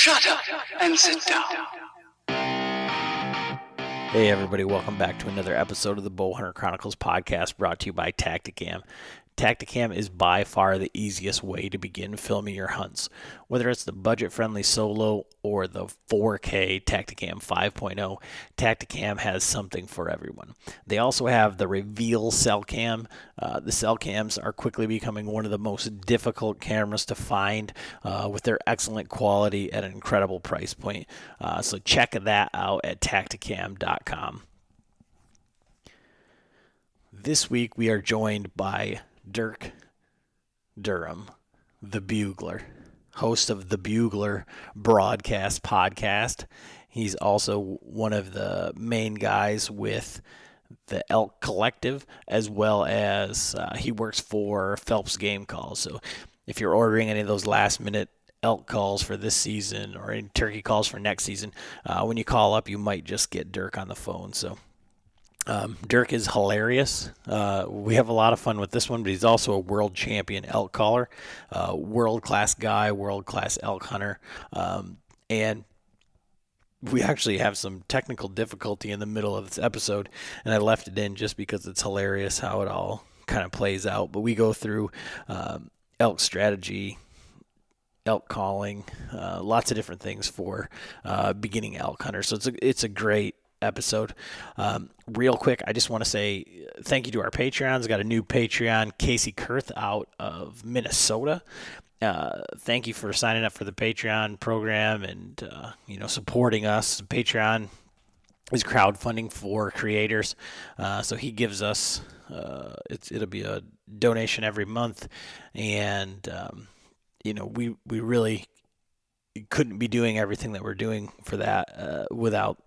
Shut up and sit down. Hey, everybody, welcome back to another episode of the Bowhunter Chronicles podcast brought to you by Tactacam. Tactacam is by far the easiest way to begin filming your hunts. Whether it's the budget friendly solo or the 4K Tactacam 5.0, Tactacam has something for everyone. They also have the Reveal Cell Cam. Uh, the cell cams are quickly becoming one of the most difficult cameras to find uh, with their excellent quality at an incredible price point. Uh, so check that out at tactacam.com. This week we are joined by Dirk Durham, the Bugler, host of the Bugler broadcast podcast. He's also one of the main guys with the Elk Collective, as well as uh, he works for Phelps Game Calls. So if you're ordering any of those last minute elk calls for this season or any turkey calls for next season, uh, when you call up, you might just get Dirk on the phone. So um, Dirk is hilarious. Uh, we have a lot of fun with this one, but he's also a world champion elk caller, uh, world class guy, world class elk hunter. Um, and we actually have some technical difficulty in the middle of this episode, and I left it in just because it's hilarious how it all kind of plays out. But we go through um, elk strategy, elk calling, uh, lots of different things for uh, beginning elk hunters. So it's a it's a great episode. Um, real quick, I just want to say thank you to our Patreons. Got a new Patreon, Casey Kurth out of Minnesota. Uh, thank you for signing up for the Patreon program and uh, you know supporting us. Patreon is crowdfunding for creators, uh, so he gives us uh, it'll be a donation every month, and um, you know we we really couldn't be doing everything that we're doing for that uh, without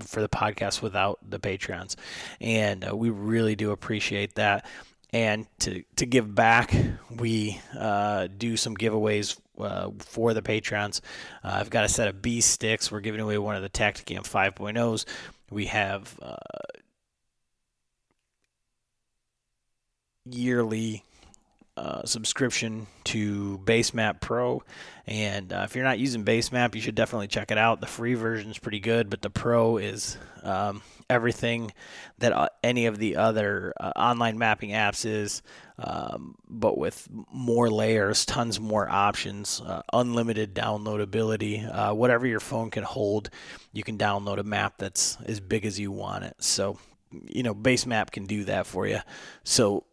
for the podcast without the Patreons, and uh, we really do appreciate that. And to to give back, we uh, do some giveaways uh, for the Patreons. Uh, I've got a set of Beast sticks. We're giving away one of the Tactacam 5.0s. We have uh, yearly uh, subscription to Basemap Pro. And uh, if you're not using Basemap, you should definitely check it out. The free version is pretty good, but the Pro is um, everything that uh, any of the other uh, online mapping apps is, um, but with more layers, tons more options, unlimited downloadability. Whatever your phone can hold, you can download a map that's as big as you want it. So, you know, Basemap can do that for you. So,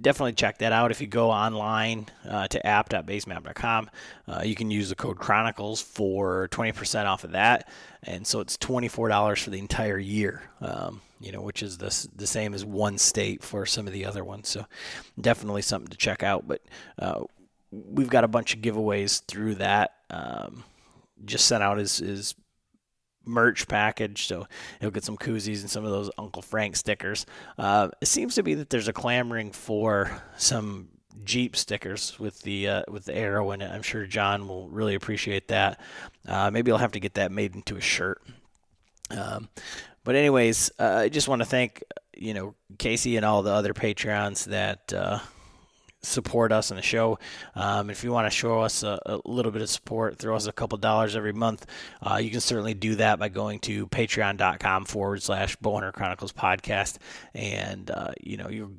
definitely check that out. If you go online uh, to app.basemap.com, uh, you can use the code Chronicles for 20% off of that. And so it's $24 for the entire year, um, you know, which is the, the same as one state for some of the other ones. So definitely something to check out. But uh, we've got a bunch of giveaways through that. Um, just sent out is his merch package. So he'll get some koozies and some of those Uncle Frank stickers. Uh, it seems to be that there's a clamoring for some Jeep stickers with the uh, with the arrow in it. I'm sure John will really appreciate that. Uh, maybe I'll have to get that made into a shirt. Um, but anyways, uh, I just want to thank you know Casey and all the other Patreons that uh, support us in the show. Um, if you want to show us a, a, little bit of support, throw us a couple dollars every month, uh, you can certainly do that by going to patreon.com forward slash Bowhunter Chronicles podcast. And, uh, you know, you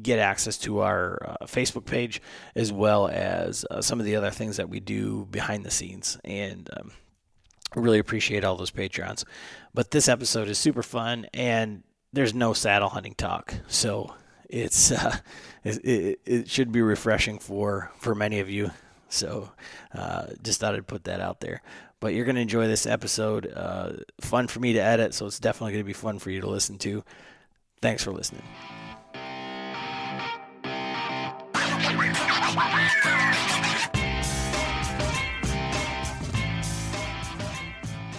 get access to our uh, Facebook page as well as uh, some of the other things that we do behind the scenes. And, um, really appreciate all those Patreons. But this episode is super fun and there's no saddle hunting talk. So it's uh, it, it, should be refreshing for for many of you. So uh, just thought I'd put that out there. But you're to enjoy this episode. Uh, fun for me to edit, so it's definitely to be fun for you to listen to. Thanks for listening.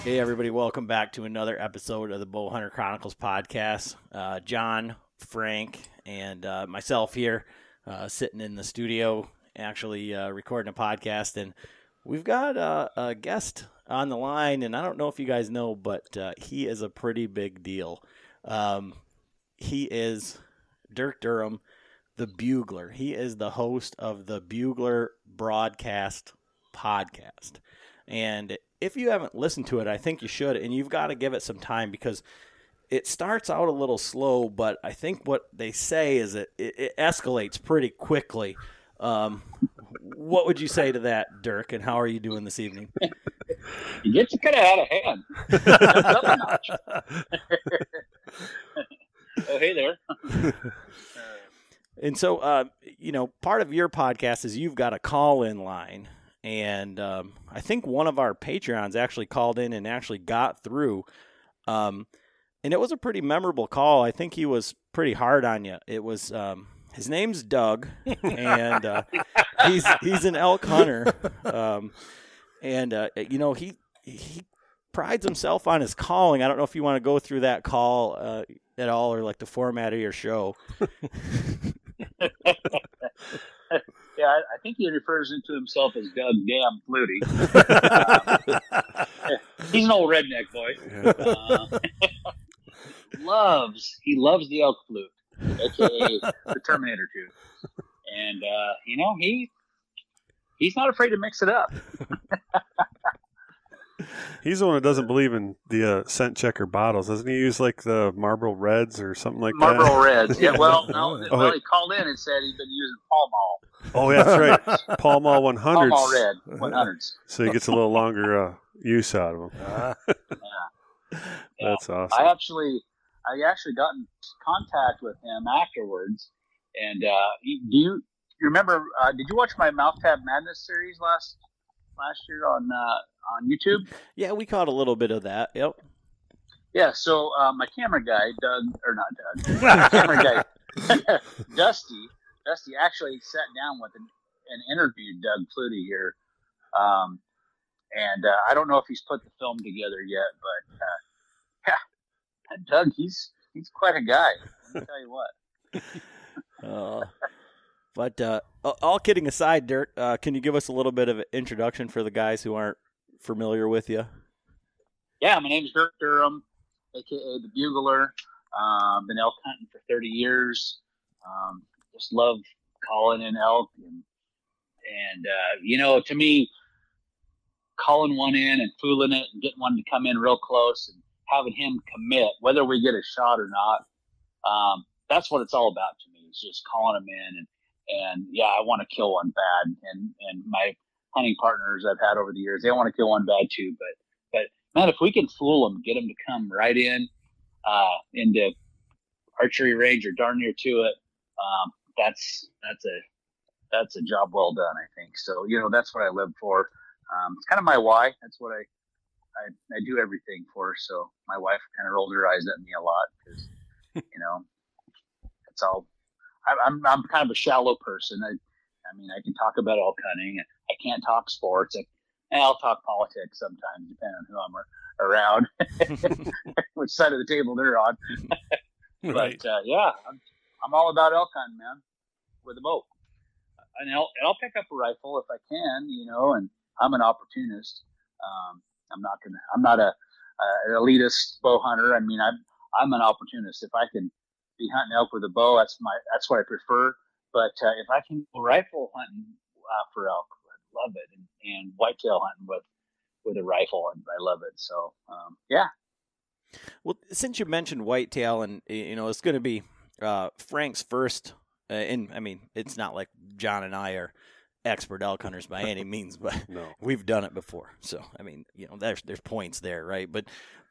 Hey, everybody, welcome back to another episode of the Bowhunter Chronicles podcast. Uh, John, Frank, and uh, myself here uh, sitting in the studio, actually uh, recording a podcast. And we've got a guest on the line, and I don't know if you guys know, but uh, he is a pretty big deal. Um, he is Dirk Durham, the Bugler. He is the host of the Bugler broadcast podcast. And if you haven't listened to it, I think you should, and you've got to give it some time because it starts out a little slow, but I think what they say is that it, it escalates pretty quickly. Um, what would you say to that, Dirk? And how are you doing this evening? It gets kind of out of hand. Up a notch. oh, hey there. And so, uh, you know, part of your podcast is you've got a call in line. And um, I think one of our Patreons actually called in and actually got through. Um, and it was a pretty memorable call. I think he was pretty hard on you. It was. Um, his name's Doug, and uh, he's he's an elk hunter, um, and uh, you know he he prides himself on his calling. I don't know if you want to go through that call uh, at all, or like the format of your show. Yeah, I, I think he refers to himself as Doug Damn Flutie. He's an old redneck boy. Uh, loves he loves the elk flute, aka the Terminator 2, and uh, you know he he's not afraid to mix it up. He's the one that doesn't believe in the uh, scent checker bottles. Doesn't he use like the Marlboro Reds or something like Marlboro that? Reds. Yeah, well, no, Oh, well, wait. he called in and said he's been using Pall Mall, Oh, yeah, that's right. Pall Mall 100s. Pall Mall Red 100s. So he gets a little longer uh, use out of them. Ah, That's awesome. I actually, I actually got in contact with him afterwards, and uh, do you, you remember? Uh, did you watch my Mouth Tab Madness series last last year on uh, on YouTube? Yeah, we caught a little bit of that. Yep. Yeah. So uh, my camera guy, Doug, or not Doug, camera guy, Dusty, Dusty actually sat down with and, and interviewed Doug Flutie here. Um, and uh, I don't know if he's put the film together yet, but uh, yeah, Doug, he's he's quite a guy. Let me tell you what. Uh, but uh, all kidding aside, Dirk, uh, can you give us a little bit of an introduction for the guys who aren't familiar with you? Yeah, my name's Dirk Durham, aka the Bugler. Um, been elk hunting for 30 years. Um, just love calling in elk, and and uh, you know, to me, calling one in and fooling it and getting one to come in real close and having him commit, whether we get a shot or not, um, that's what it's all about to me. Is just calling him in and and yeah, I want to kill one bad, and and my hunting partners I've had over the years, they want to kill one bad too, but but man, if we can fool them, get them to come right in uh, into archery range or darn near to it, um, that's that's a that's a job well done, I think. So you know, that's what I live for. Um, it's kind of my why. That's what I, I I do everything for. Her, so my wife kind of rolls her eyes at me a lot because you know it's all. I, I'm I'm kind of a shallow person. I I mean, I can talk about elk hunting. I can't talk sports. I, and I'll talk politics sometimes, depending on who I'm around, which side of the table they're on. right. But uh, yeah, I'm, I'm all about elk hunting, man, with a bow. And I'll, and I'll pick up a rifle if I can, you know. And I'm an opportunist. Um, I'm not gonna. I'm not a, a an elitist bow hunter. I mean, I'm I'm an opportunist. If I can be hunting elk with a bow, that's my that's what I prefer. But uh, if I can go rifle hunting uh, for elk, I love it. And, and whitetail hunting with with a rifle, and I love it. So um, yeah, Well, since you mentioned whitetail, and you know it's going to be uh, Frank's first, uh, and I mean it's not like John and I are expert elk hunters by any means, but no. we've done it before. So I mean, you know, there's there's points there, right? But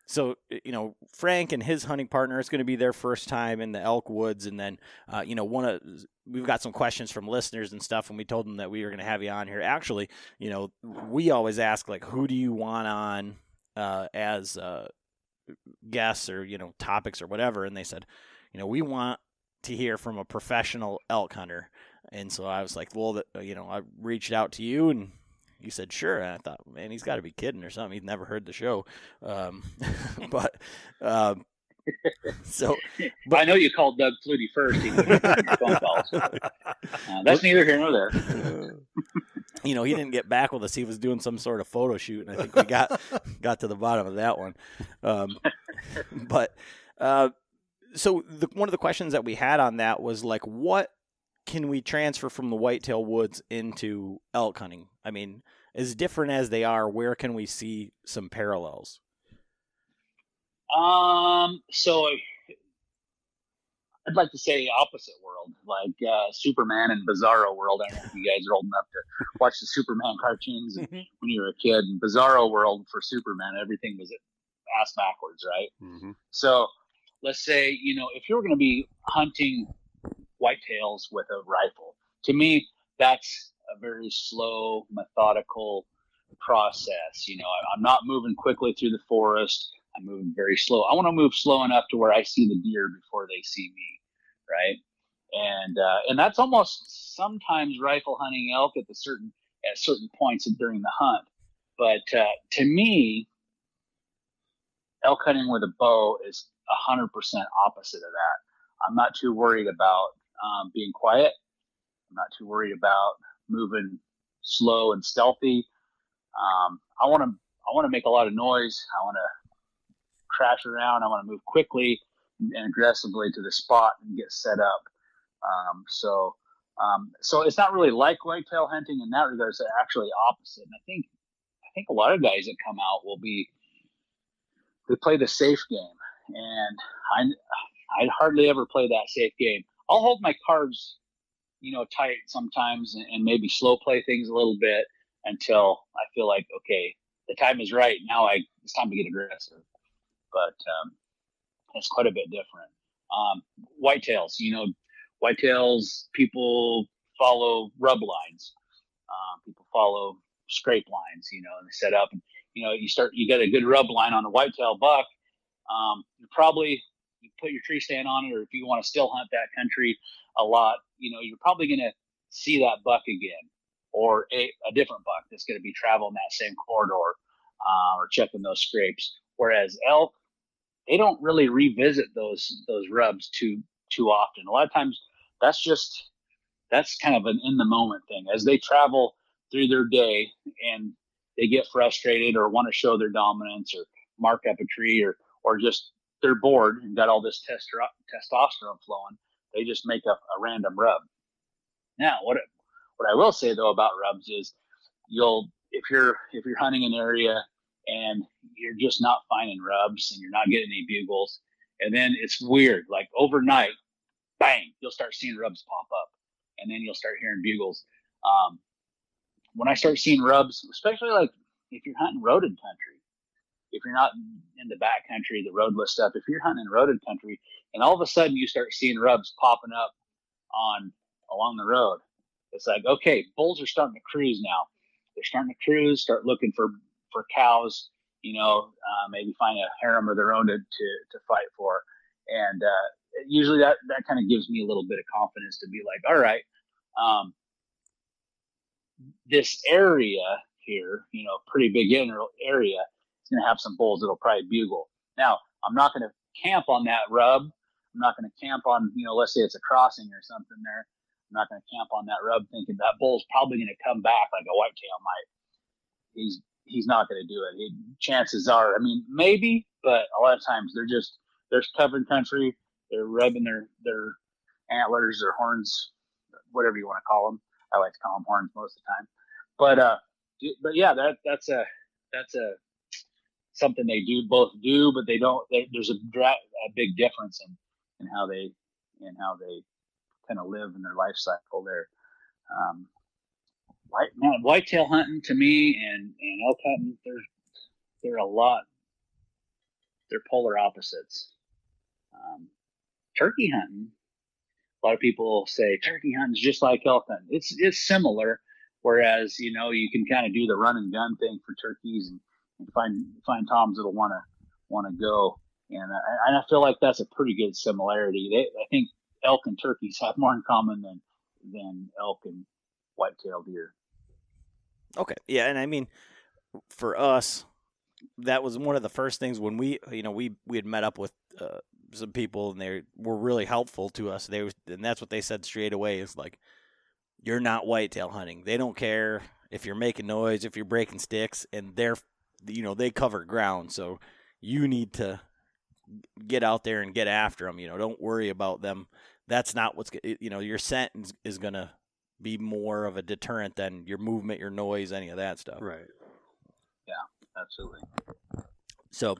so you know, Frank and his hunting partner is going to be their first time in the elk woods, and then uh, you know, one of we've got some questions from listeners and stuff, and we told them that we were going to have you on here. Actually, you know, we always ask like, who do you want on uh, as uh, guests or you know topics or whatever, and they said, you know, we want to hear from a professional elk hunter. And so I was like, well, that, you know, I reached out to you and you said sure. And I thought, man, he's got to be kidding or something. He's never heard the show. Um, but um, so But I know you called Doug Flutie first. He was returning your phone calls. Uh, that's neither here nor there. you know, he didn't get back with us. He was doing some sort of photo shoot, and I think we got got to the bottom of that one. Um, but uh, so the, one of the questions that we had on that was like, what can we transfer from the whitetail woods into elk hunting? I mean, as different as they are, where can we see some parallels? Um, so I'd like to say opposite world, like uh, Superman and Bizarro world. I don't know if you guys are old enough to watch the Superman cartoons when you were a kid. In Bizarro world for Superman, everything was ass backwards, right? Mm-hmm. So let's say you know if you were going to be hunting whitetails with a rifle, to me that's a very slow, methodical process. You know, I, I'm not moving quickly through the forest. I'm moving very slow. I want to move slow enough to where I see the deer before they see me, right? And uh, and that's almost sometimes rifle hunting elk at the certain at certain points during the hunt. But uh, to me, elk hunting with a bow is hundred percent opposite of that. I'm not too worried about um, being quiet. I'm not too worried about moving slow and stealthy. Um, I want to I want to make a lot of noise. I want to crash around. I want to move quickly and aggressively to the spot and get set up. Um, so, um, so it's not really like whitetail hunting in that regard. It's actually opposite. And I think, I think a lot of guys that come out will be, they play the safe game. And I, I hardly ever play that safe game. I'll hold my cards, you know, tight sometimes and, and maybe slow play things a little bit until I feel like, okay, the time is right. Now I, it's time to get aggressive but um, it's quite a bit different. Um, whitetails, you know, whitetails, people follow rub lines. Um, people follow scrape lines, you know, and they set up and, you know, you start, you get a good rub line on a whitetail buck. Um, you probably you put your tree stand on it, or if you want to still hunt that country a lot, you know, you're probably going to see that buck again or a, a different buck that's going to be traveling that same corridor uh, or checking those scrapes. Whereas elk, they don't really revisit those those rubs too too often. A lot of times that's just that's kind of an in the moment thing. As they travel through their day and they get frustrated or want to show their dominance or mark up a tree or or just they're bored and got all this testosterone flowing, they just make up a random rub. Now, what what I will say though about rubs is you'll if you're if you're hunting an area and you're just not finding rubs and you're not getting any bugles. And then it's weird, like overnight, bang, you'll start seeing rubs pop up, and then you'll start hearing bugles. Um, when I start seeing rubs, especially like if you're hunting roaded country, if you're not in the back country, the roadless stuff, if you're hunting in roaded country, and all of a sudden you start seeing rubs popping up on along the road, it's like okay, bulls are starting to cruise now. They're starting to cruise, start looking for for cows, you know, uh, maybe find a harem of their own to, to, to fight for. And uh, usually that, that kind of gives me a little bit of confidence to be like, all right, um, this area here, you know, pretty big area, is going to have some bulls that'll probably bugle. Now, I'm not going to camp on that rub. I'm not going to camp on, you know, let's say it's a crossing or something there. I'm not going to camp on that rub thinking that bull's probably going to come back like a whitetail might. He's he's not going to do it. Chances are, I mean, maybe, but a lot of times they're just there's covering country. They're rubbing their their antlers or horns, whatever you want to call them. I like to call them horns most of the time. But uh, but yeah, that that's a that's a something they do both do, but they don't. There's a, a big difference in in how they in how they kind of live in their life cycle there. Um, white man, whitetail hunting to me and, and elk hunting, they're they're a lot. They're polar opposites. Um, turkey hunting, a lot of people say turkey hunting is just like elk hunting. It's it's similar, whereas you know you can kind of do the run and gun thing for turkeys and, and find find toms that'll want to want to go. And I, and I feel like that's a pretty good similarity. They, I think elk and turkeys have more in common than than elk and white-tailed deer. Okay. Yeah, and I mean, for us, that was one of the first things when we, you know, we we had met up with uh, some people and they were really helpful to us. They was, and that's what they said straight away is like, you're not whitetail hunting. They don't care if you're making noise, if you're breaking sticks, and they're, you know, they cover ground. So you need to get out there and get after them. You know, don't worry about them. That's not what's, you know, your scent is, is gonna be more of a deterrent than your movement, your noise, any of that stuff. Right. Yeah, absolutely. So,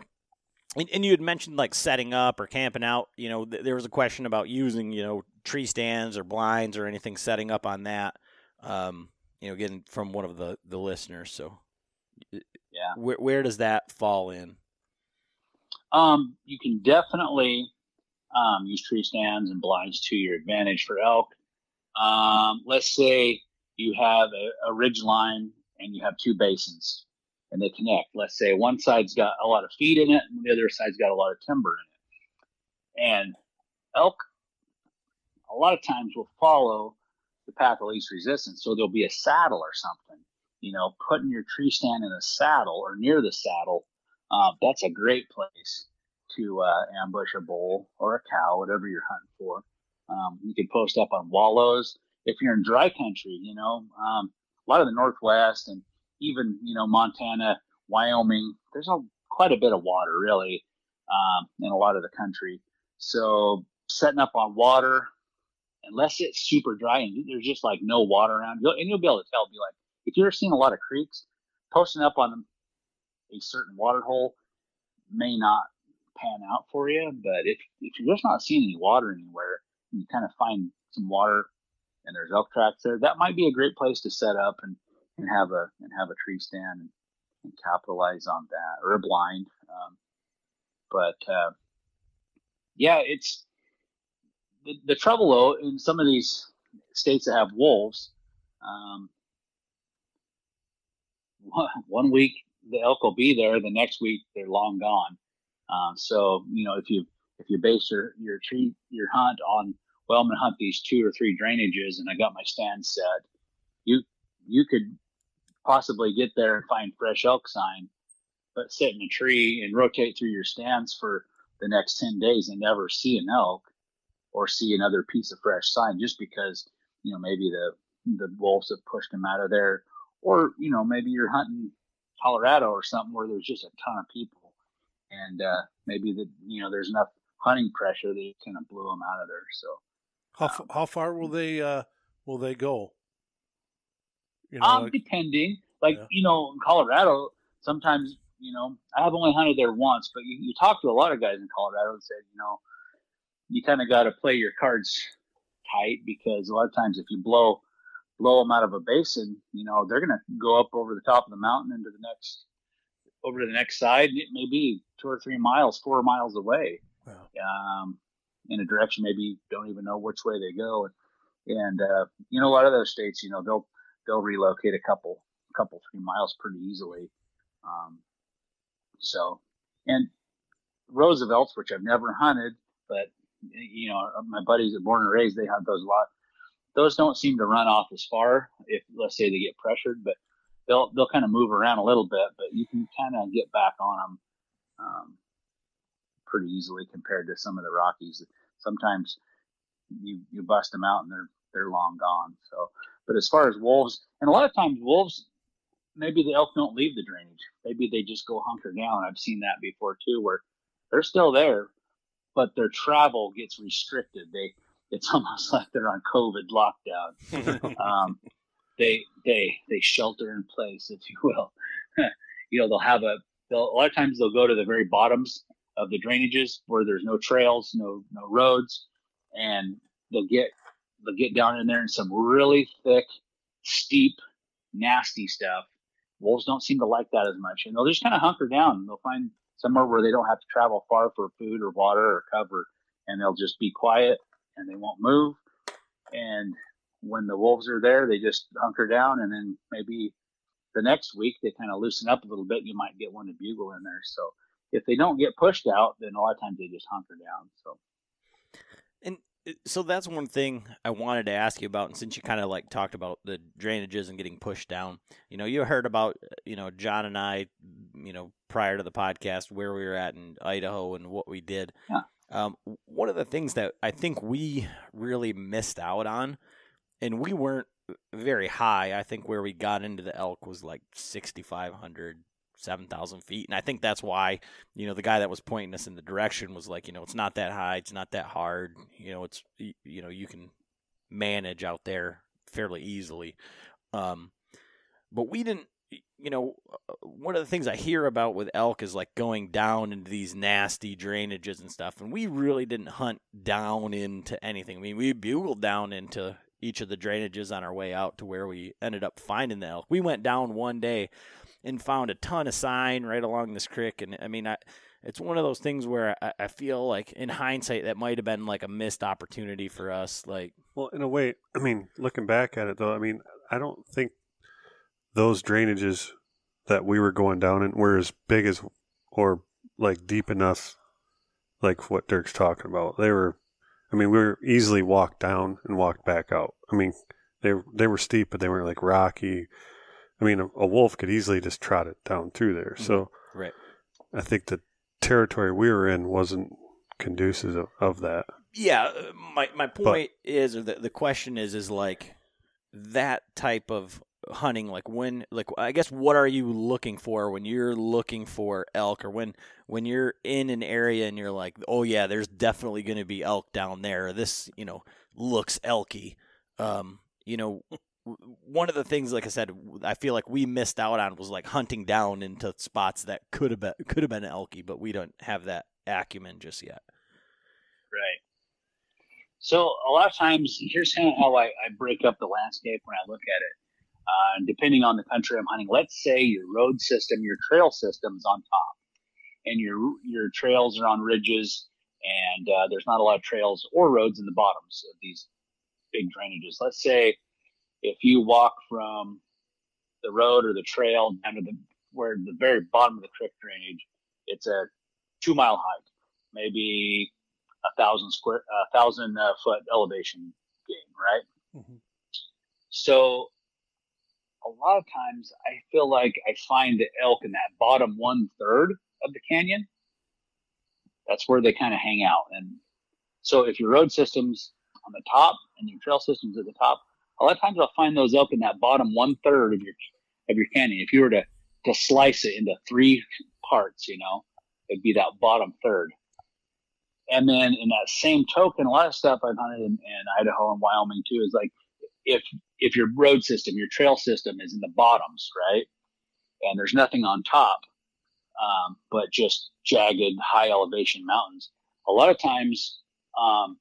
and, and you had mentioned like setting up or camping out. You know, th- there was a question about using, you know, tree stands or blinds or anything setting up on that. Um, you know, getting from one of the the listeners. So, Yeah. where where does that fall in? Um, you can definitely um, use tree stands and blinds to your advantage for elk. Um, let's say you have a, a ridge line and you have two basins and they connect. Let's say one side's got a lot of feed in it and the other side's got a lot of timber in it. And elk, a lot of times will follow the path of least resistance. So there'll be a saddle or something. You know, putting your tree stand in a saddle or near the saddle uh, that's a great place to uh, ambush a bull or a cow, whatever you're hunting for. Um, you can post up on wallows. If you're in dry country, you know, um, a lot of the Northwest and even, you know, Montana, Wyoming, there's a, quite a bit of water really um, in a lot of the country. So setting up on water, unless it's super dry and there's just like no water around, you'll, and you'll be able to tell, be like, if you're seeing a lot of creeks, posting up on a certain water hole may not pan out for you. But if if you're just not seeing any water anywhere, and you kind of find some water and there's elk tracks there, that might be a great place to set up and, and have a and have a tree stand and, and capitalize on that or a blind. Um, but uh, yeah, it's the, the trouble though in some of these states that have wolves. Um, one- week the elk will be there. The next week they're long gone. Um, so you know if you if you base your your tree your hunt on well I'm gonna hunt these two or three drainages and I got my stand set, you you could possibly get there and find fresh elk sign, but sit in a tree and rotate through your stands for the next ten days and never see an elk or see another piece of fresh sign just because you know maybe the the wolves have pushed them out of there or you know maybe you're hunting Colorado or something where there's just a ton of people, and uh, maybe the you know there's enough hunting pressure that it kind of blew them out of there. So How f- how far will they uh will they go? You know, um, like- depending, like Yeah. you know, in Colorado, sometimes you know I've only hunted there once, but you, you talk to a lot of guys in Colorado and said you know you kind of got to play your cards tight because a lot of times if you blow blow them out of a basin, you know they're gonna go up over the top of the mountain into the next over to the next side. and It may be two or three miles, four miles away. Wow. um, in a direction maybe don't even know which way they go. And, and uh, you know, a lot of those states, you know, they'll they'll relocate a couple couple three miles pretty easily. Um, so, and Roosevelt's, which I've never hunted, but you know, my buddies that born and raised, they hunt those a lot. Those don't seem to run off as far if let's say they get pressured, but they'll they'll kind of move around a little bit, but you can kind of get back on them. Um, pretty easily compared to some of the Rockies. Sometimes you you bust them out and they're they're long gone. So, but as far as wolves, and a lot of times wolves, maybe the elk don't leave the drainage. Maybe they just go hunker down. I've seen that before too, where they're still there, but their travel gets restricted. They it's almost like they're on COVID lockdown. um, they they they shelter in place, if you will. you know, they'll have a they'll a lot of times they'll go to the very bottoms of the drainages where there's no trails, no no roads, and they'll get they'll get down in there in some really thick, steep, nasty stuff. Wolves don't seem to like that as much, and they'll just kind of hunker down. They'll find somewhere where they don't have to travel far for food or water or cover, and they'll just be quiet and they won't move. And when the wolves are there, they just hunker down, and then maybe the next week they kind of loosen up a little bit. You might get one to bugle in there. So if they don't get pushed out, then a lot of times they just hunker down. So And uh, so that's one thing I wanted to ask you about. And since you kind of like talked about the drainages and getting pushed down, you know, you heard about, uh, you know, John and I, you know, prior to the podcast, where we were at in Idaho and what we did. Yeah. Um, one of the things that I think we really missed out on, and we weren't very high. I think where we got into the elk was like 6,500, 7,000 feet. And I think that's why, you know, the guy that was pointing us in the direction was like, you know, it's not that high, it's not that hard. You know, it's, you know, you can manage out there fairly easily. Um, but we didn't. You know, uh, one of the things I hear about with elk is like going down into these nasty drainages and stuff, and we really didn't hunt down into anything. I mean, we bugled down into each of the drainages on our way out to where we ended up finding the elk. We went down one day and found a ton of sign right along this creek, and I mean, I it's one of those things where I, I feel like in hindsight that might have been like a missed opportunity for us. Like, Well, in a way, I mean, looking back at it though, I mean, I don't think those drainages that we were going down in were as big as or like deep enough, like what Dirk's talking about. They were, I mean, we were easily walked down and walked back out. I mean, they they were steep, but they weren't like rocky. I mean, a, a wolf could easily just trot it down through there. So, right. I think the territory we were in wasn't conducive of, of that. Yeah, uh, my my point is, or the the question is, is like that type of hunting. Like when, like I guess, what are you looking for when you're looking for elk, or when when you're in an area and you're like, oh yeah, there's definitely going to be elk down there. This, you know, looks elky. Um, you know, one of the things, like I said, I feel like we missed out on was like hunting down into spots that could have been could have been elky, but we don't have that acumen just yet. Right. So a lot of times, here's kind of how I, I break up the landscape when I look at it. Uh, depending on the country I'm hunting, let's say your road system, your trail system is on top, and your your trails are on ridges, and uh, there's not a lot of trails or roads in the bottoms of these big drainages. Let's say if you walk from the road or the trail down to the where the very bottom of the creek drainage, it's a two mile hike, maybe a thousand square, a thousand uh, foot elevation gain, right? Mhm. So a lot of times I feel like I find the elk in that bottom one third of the canyon. That's where they kind of hang out. And so if your road system's on the top and your trail system's at the top, a lot of times I'll find those elk in that bottom one third of your of your canyon. If you were to to slice it into three parts, you know, it'd be that bottom third. And then in that same token, a lot of stuff I've hunted in, in Idaho and Wyoming too is like if if your road system, your trail system is in the bottoms, right, and there's nothing on top, um, but just jagged, high elevation mountains. A lot of times, um,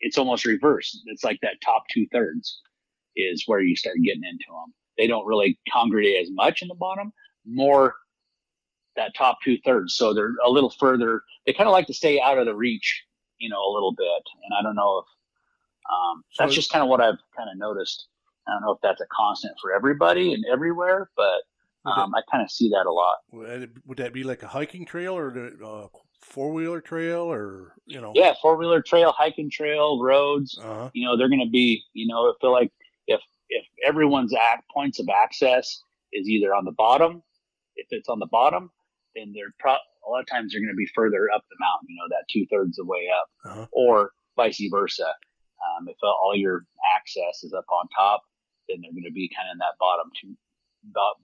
it's almost reversed. It's like that top two thirds is where you start getting into them. They don't really congregate as much in the bottom, more that top two thirds. So they're a little further. They kind of like to stay out of the reach, you know, a little bit. And I don't know if um, So- that's just kind of what I've kind of noticed. I don't know if that's a constant for everybody and everywhere, but um, I kind of see that a lot. Would that, be like a hiking trail or a uh, four wheeler trail or you know? Yeah, four wheeler trail, hiking trail, roads. Uh-huh. you know they're going to be you know I feel like if if everyone's act points of access is either on the bottom if it's on the bottom then they're pro- a lot of times they're going to be further up the mountain you know that two-thirds of the way up Uh-huh. or vice versa um, if all your access is up on top then they're going to be kind of in that bottom two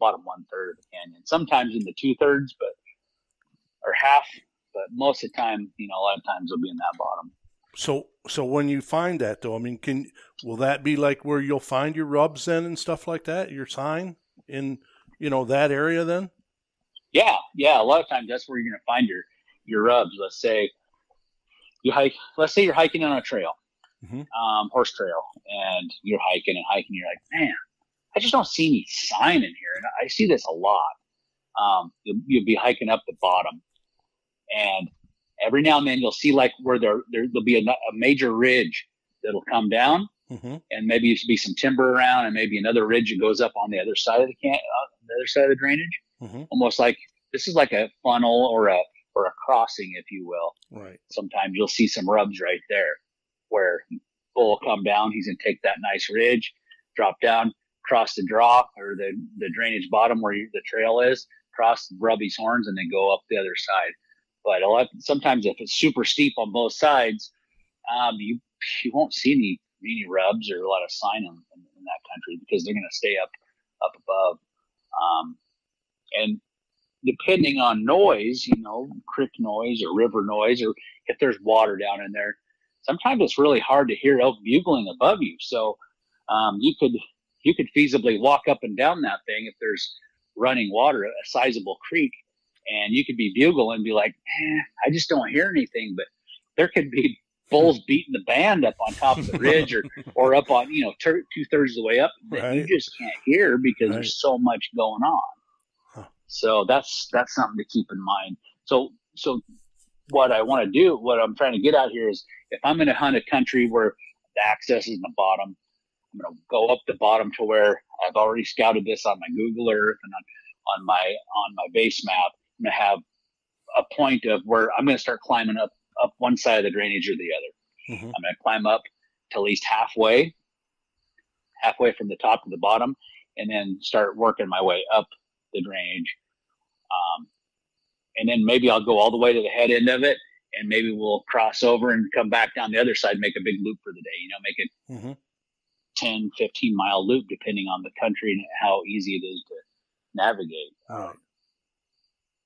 bottom one third of the canyon sometimes in the two-thirds but or half but most of the time you know a lot of times they'll be in that bottom So so when you find that though, I mean, can will that be like where you'll find your rubs then and stuff like that? Your sign in you know that area then? Yeah, yeah. A lot of times that's where you're gonna find your your rubs. Let's say you hike. Let's say you're hiking on a trail, Mhm. um, horse trail, and you're hiking and hiking. You're like, man, I just don't see any sign in here, and I see this a lot. Um, you'll, you'll be hiking up the bottom, and every now and then you'll see like where there, there there'll be a, a major ridge that'll come down, Mm-hmm. and maybe there'll be some timber around, and maybe another ridge that goes up on the other side of the can, uh, the other side of the drainage Mm-hmm. almost like this is like a funnel or a or a crossing, if you will. Right. Sometimes you'll see some rubs right there where bull will come down. He's gonna take that nice ridge, drop down, cross the draw or the the drainage bottom where you, the trail is, cross, rub his horns, and then go up the other side. But a lot sometimes if it's super steep on both sides, um, you you won't see any any rubs or a lot of sign in, in, in that country because they're gonna stay up up above. Um, and depending on noise, you know, creek noise or river noise, or if there's water down in there, sometimes it's really hard to hear elk bugling above you. So um, you could you could feasibly walk up and down that thing if there's running water, a sizable creek, and you could be bugle and be like, eh, I just don't hear anything, but there could be bulls beating the band up on top of the ridge or or up on you know ter- two thirds of the way up that Right. you just can't hear because Right. there's so much going on. Huh. So that's that's something to keep in mind. So so what I want to do, what I'm trying to get out here is if I'm going to hunt a country where the access is in the bottom, I'm going to go up the bottom to where I've already scouted this on my Google Earth and on, on my on my base map. I'm going to have a point of where I'm going to start climbing up up one side of the drainage or the other. Mhm. I'm going to climb up to at least halfway, halfway from the top to the bottom, and then start working my way up the drainage. Um, and then maybe I'll go all the way to the head end of it, and maybe we'll cross over and come back down the other side, and make a big loop for the day. You know, make it hmm 10, 15 mile loop, depending on the country and how easy it is to navigate. Right.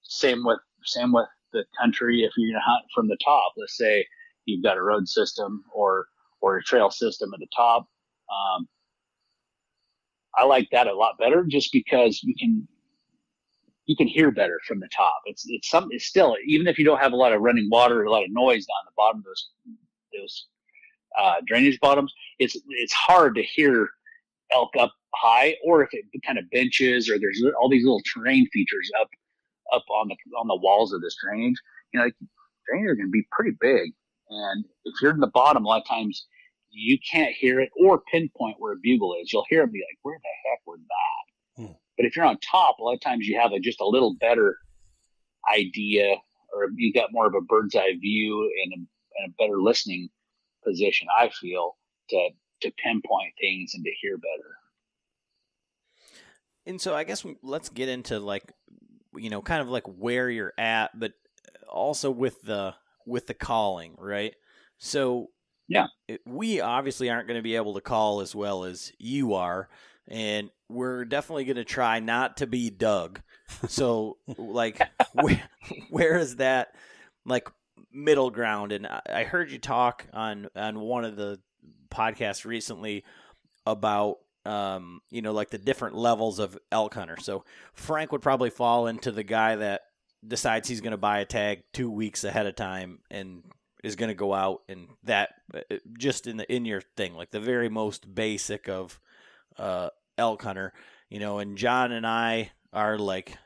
Same with same with the country. If you're going to hunt from the top, let's say you've got a road system or or a trail system at the top. Um, I like that a lot better, just because you can you can hear better from the top. It's it's some it's still even if you don't have a lot of running water or a lot of noise down the bottom of those those uh, drainage bottoms, it's it's hard to hear elk up high, or if it kind of benches or there's all these little terrain features up up on the on the walls of this drainage. You know, like, drainage are going to be pretty big, and if you're in the bottom, a lot of times you can't hear it or pinpoint where a bugle is. You'll hear them be like, "Where the heck was that?" But if you're on top, a lot of times you have a, just a little better idea, or you got more of a bird's eye view and a, and a better listening position. I feel to to pinpoint things and to hear better. And so I guess let's get into like you know kind of like where you're at, but also with the with the calling, right? So Yeah. we obviously aren't going to be able to call as well as you are, and we're definitely going to try not to be Doug. So like where where is that like middle ground? And I, heard you talk on on one of the podcasts recently about um, you know, like the different levels of elk hunter. So Frank would probably fall into the guy that decides he's going to buy a tag two weeks ahead of time and is going to go out and that uh, just in the in your thing, like the very most basic of uh, elk hunter, you know. And John and I are like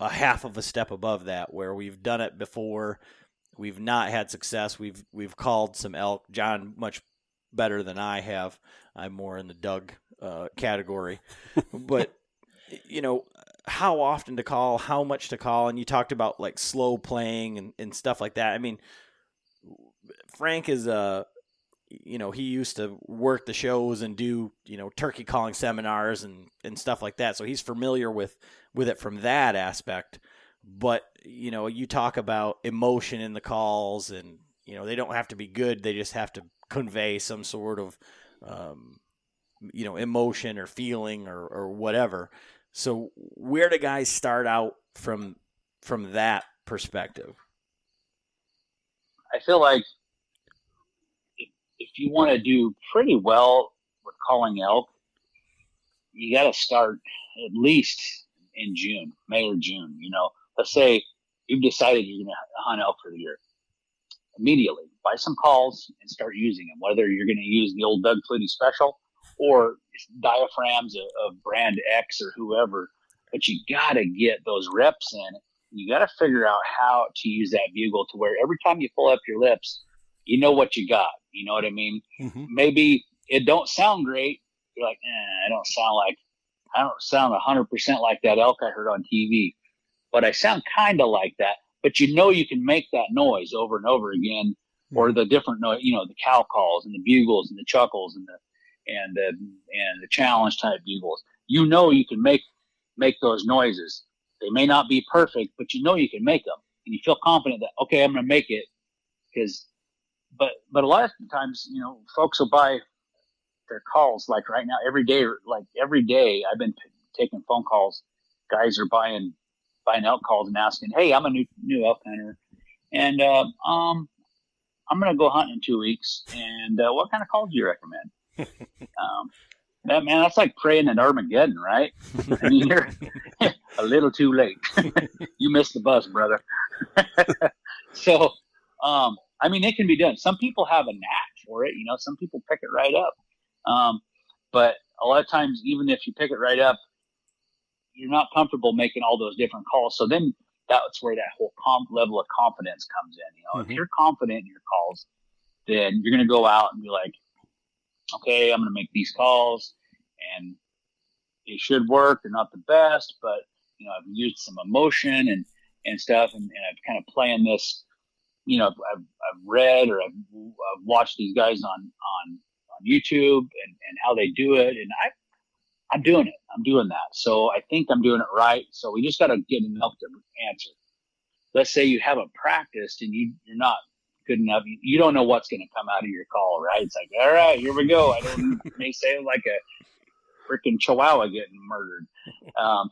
a half of a step above that, where we've done it before. We've not had success. We've we've called some elk. John much better than I have. I'm more in the Doug uh, category, but you know how often to call, how much to call, and you talked about like slow playing and, and stuff like that. I mean, Frank is uh you know he used to work the shows and do you know turkey calling seminars and and stuff like that, so he's familiar with with it from that aspect. But you know, you talk about emotion in the calls, and you know they don't have to be good; they just have to convey some sort of um, you know emotion or feeling or, or whatever. So where do guys start out from from that perspective? I feel like if, you want to do pretty well with calling elk, you got to start at least in June, May or June. You know, let's say you've decided you're going to hunt elk for the year. Immediately buy some calls and start using them. Whether you're going to use the old Doug Flutie special or diaphragms of brand X or whoever, but you got to get those reps in you got to figure out how to use that bugle to where every time you pull up your lips, you know what you got. You know what I mean? hmm Maybe it don't sound great. You're like, eh, I don't sound like, I don't sound hundred percent like that elk I heard on TV, but I sound kind of like that. But you know, you can make that noise over and over again, or the different noise, you know, the cow calls and the bugles and the chuckles and the, and the, and the challenge type bugles. You know, you can make, make those noises. They may not be perfect, but you know you can make them, and you feel confident that okay, I'm going to make it. Because, but but a lot of times, you know, folks will buy their calls like right now every day. Like every day, I've been t- taking phone calls. Guys are buying buying elk calls and asking, "Hey, I'm a new new elk hunter, and uh, um, I'm going to go hunt in two weeks. And uh, what kind of calls do you recommend?" um, that man, that's like praying at Armageddon, right? I mean, you're a little too late. you missed the bus, brother. so, um, I mean, it can be done. Some people have a knack for it. You know, some people pick it right up. Um, but a lot of times, even if you pick it right up, you're not comfortable making all those different calls. So then that's where that whole comp level of confidence comes in. You know, Mhm. if you're confident in your calls, then you're going to go out and be like, okay, I'm going to make these calls and it should work. They're not the best, but you know, I've used some emotion and, and stuff and, and I've kind of playing this, you know, I've, I've read or I've, I've watched these guys on, on, on YouTube and, and how they do it. And I, I'm doing it. I'm doing that. So I think I'm doing it right. So we just got to get enough to answer. Let's say you haven't practiced and you, you're not good enough. You, you don't know what's going to come out of your call, right? It's like, all right, here we go. I don't may say like a freaking chihuahua getting murdered. Um,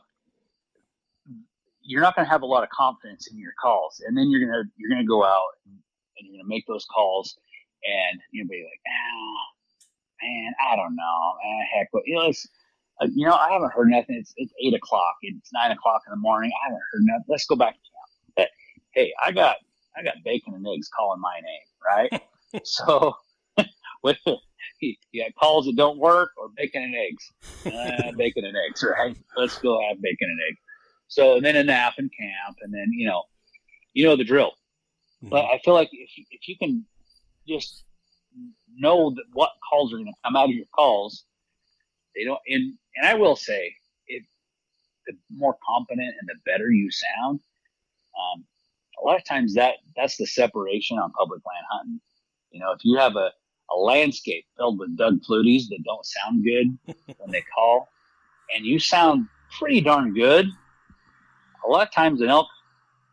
you're not going to have a lot of confidence in your calls, and then you're gonna you're gonna go out and you're gonna make those calls, and you'll be like, ah, man, I don't know, man, heck, but you know, it's, uh, you know, I haven't heard nothing. It's it's eight o'clock. It's nine o'clock in the morning. I haven't heard nothing. Let's go back to camp. Hey, I got I got bacon and eggs calling my name, right? so, with you got calls that don't work or bacon and eggs. Uh, bacon and eggs, right? Let's go have bacon and eggs. So then a nap in camp, and then you know, you know the drill. But I feel like if if you can just know that what calls are going to come out of your calls, they don't. And and I will say, if the more competent and the better you sound, um, a lot of times that that's the separation on public land hunting. You know, if you have a a landscape filled with Doug Fluties that don't sound good when they call, and you sound pretty darn good, a lot of times an elk,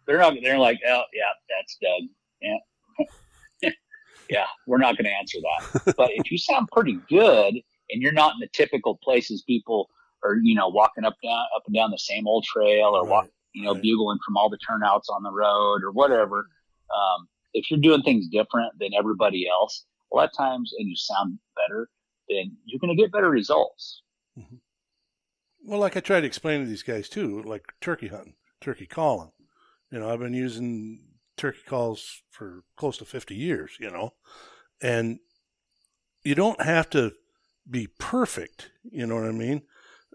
they're not, they're like, oh, yeah, that's Doug. Yeah. yeah, we're not going to answer that. but if you sound pretty good and you're not in the typical places people are, you know, walking up down, up and down the same old trail or Right, walk, you know, right. bugling from all the turnouts on the road or whatever. Um, if you're doing things different than everybody else, a lot of times, and you sound better, then you're going to get better results. Well, like I try to explain to these guys too, like turkey hunting, turkey calling. You know, I've been using turkey calls for close to 50 years, you know, and you don't have to be perfect. You know what I mean?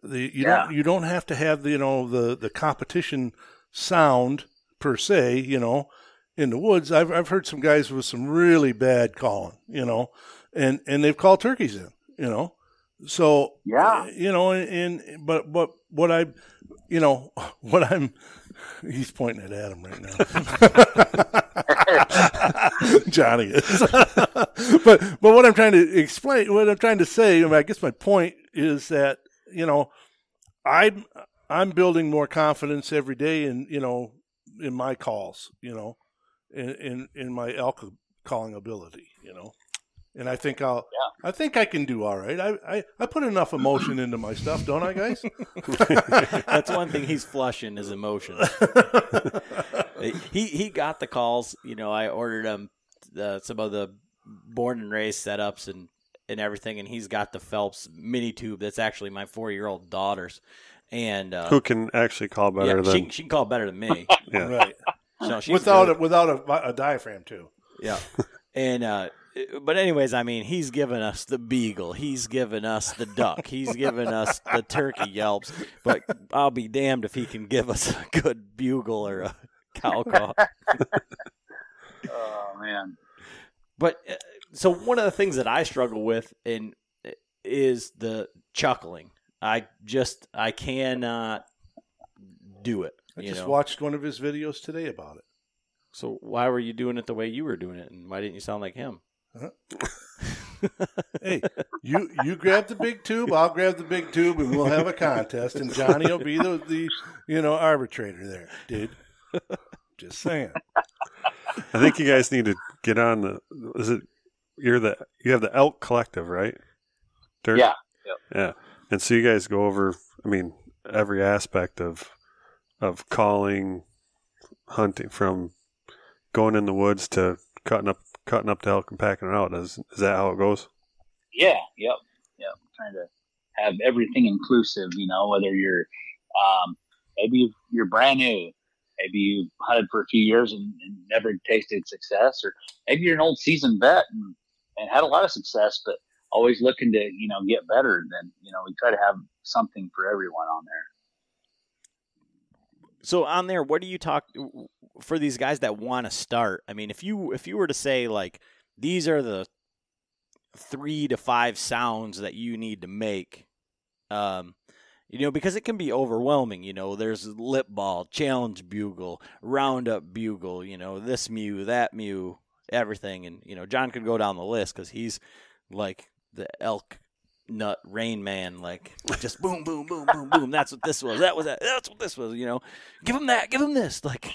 The, you Yeah. don't, you don't have to have the, you know, the, the competition sound per se, you know, in the woods. I've, I've heard some guys with some really bad calling, you know, and, and they've called turkeys in, you know, so Yeah. Eh, you know, and, and but but what I, you know, what I'm, he's pointing at Adam right now. Johnny is, but but what I'm trying to explain, what I'm trying to say, I, mean, I guess my point is that you know, I'm I'm building more confidence every day in you know in my calls, you know, in in, in my elk calling ability, you know. And I think I'll, I think I can do all right. I, I, I put enough emotion into my stuff, don't I, guys? That's one thing he's flushing is emotion. he he got the calls. You know, I ordered him uh, some of the born and raised setups and and everything, and he's got the Phelps mini tube. That's actually my four year old daughter's, and uh, Who can actually call better yeah, than she she can call better than me. yeah. right. So she's Without a, without a, a diaphragm too. Yeah. And uh but anyways, I mean, he's given us the beagle, he's given us the duck, he's given us the turkey yelps, but I'll be damned if he can give us a good bugle or a cow call. Oh man. But uh, so one of the things that I struggle with in is the chuckling. I just I cannot do it. I just know? watched one of his videos today about it. So why were you doing it the way you were doing it, and why didn't you sound like him? Hey, you you grab the big tube, I'll grab the big tube, and we'll have a contest, and Johnny will be the, the you know arbitrator there, dude. Just saying. I think you guys need to get on the. Is it you're the you have the elk collective, right? Dirk? Yeah. Yeah, and so you guys go over. I mean, every aspect of of calling, hunting, from going in the woods to cutting up cutting up the elk and packing it out. Is is that how it goes? Yeah. Yep. Yep. Trying to have everything inclusive. You know, whether you're um, maybe you're brand new, maybe you've hunted for a few years and, and, never tasted success, or maybe you're an old seasoned vet and, and had a lot of success, but always looking to you know get better. Then you know we try to have something for everyone on there. So on there, what do you talk for these guys that want to start? I mean, if you if you were to say like these are the three to five sounds that you need to make, um, you know, because it can be overwhelming. You know, there's lip ball, challenge bugle, roundup bugle. You know, this mew, that mew, everything, and you know, John could go down the list because he's like the elk nut rain man like just boom boom boom boom boom. That's what this was. That was that that's what this was you know. Give him that. Give him this. Like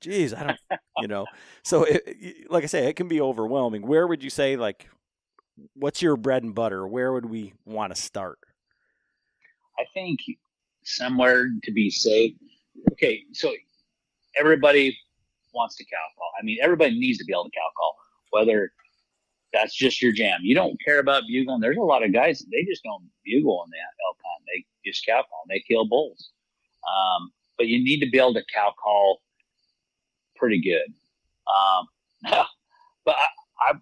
geez i don't you know. So it, like i say it can be overwhelming. Where would you say like what's your bread and butter? Where would we want to start? I think somewhere to be safe okay so everybody wants to cow call. I mean everybody needs to be able to cow call whether that's just your jam. You don't care about bugling. There's a lot of guys they just don't bugle on the hunt. They just cow call. They kill bulls. Um, but you need to be able to cow call pretty good. Um, but I, I,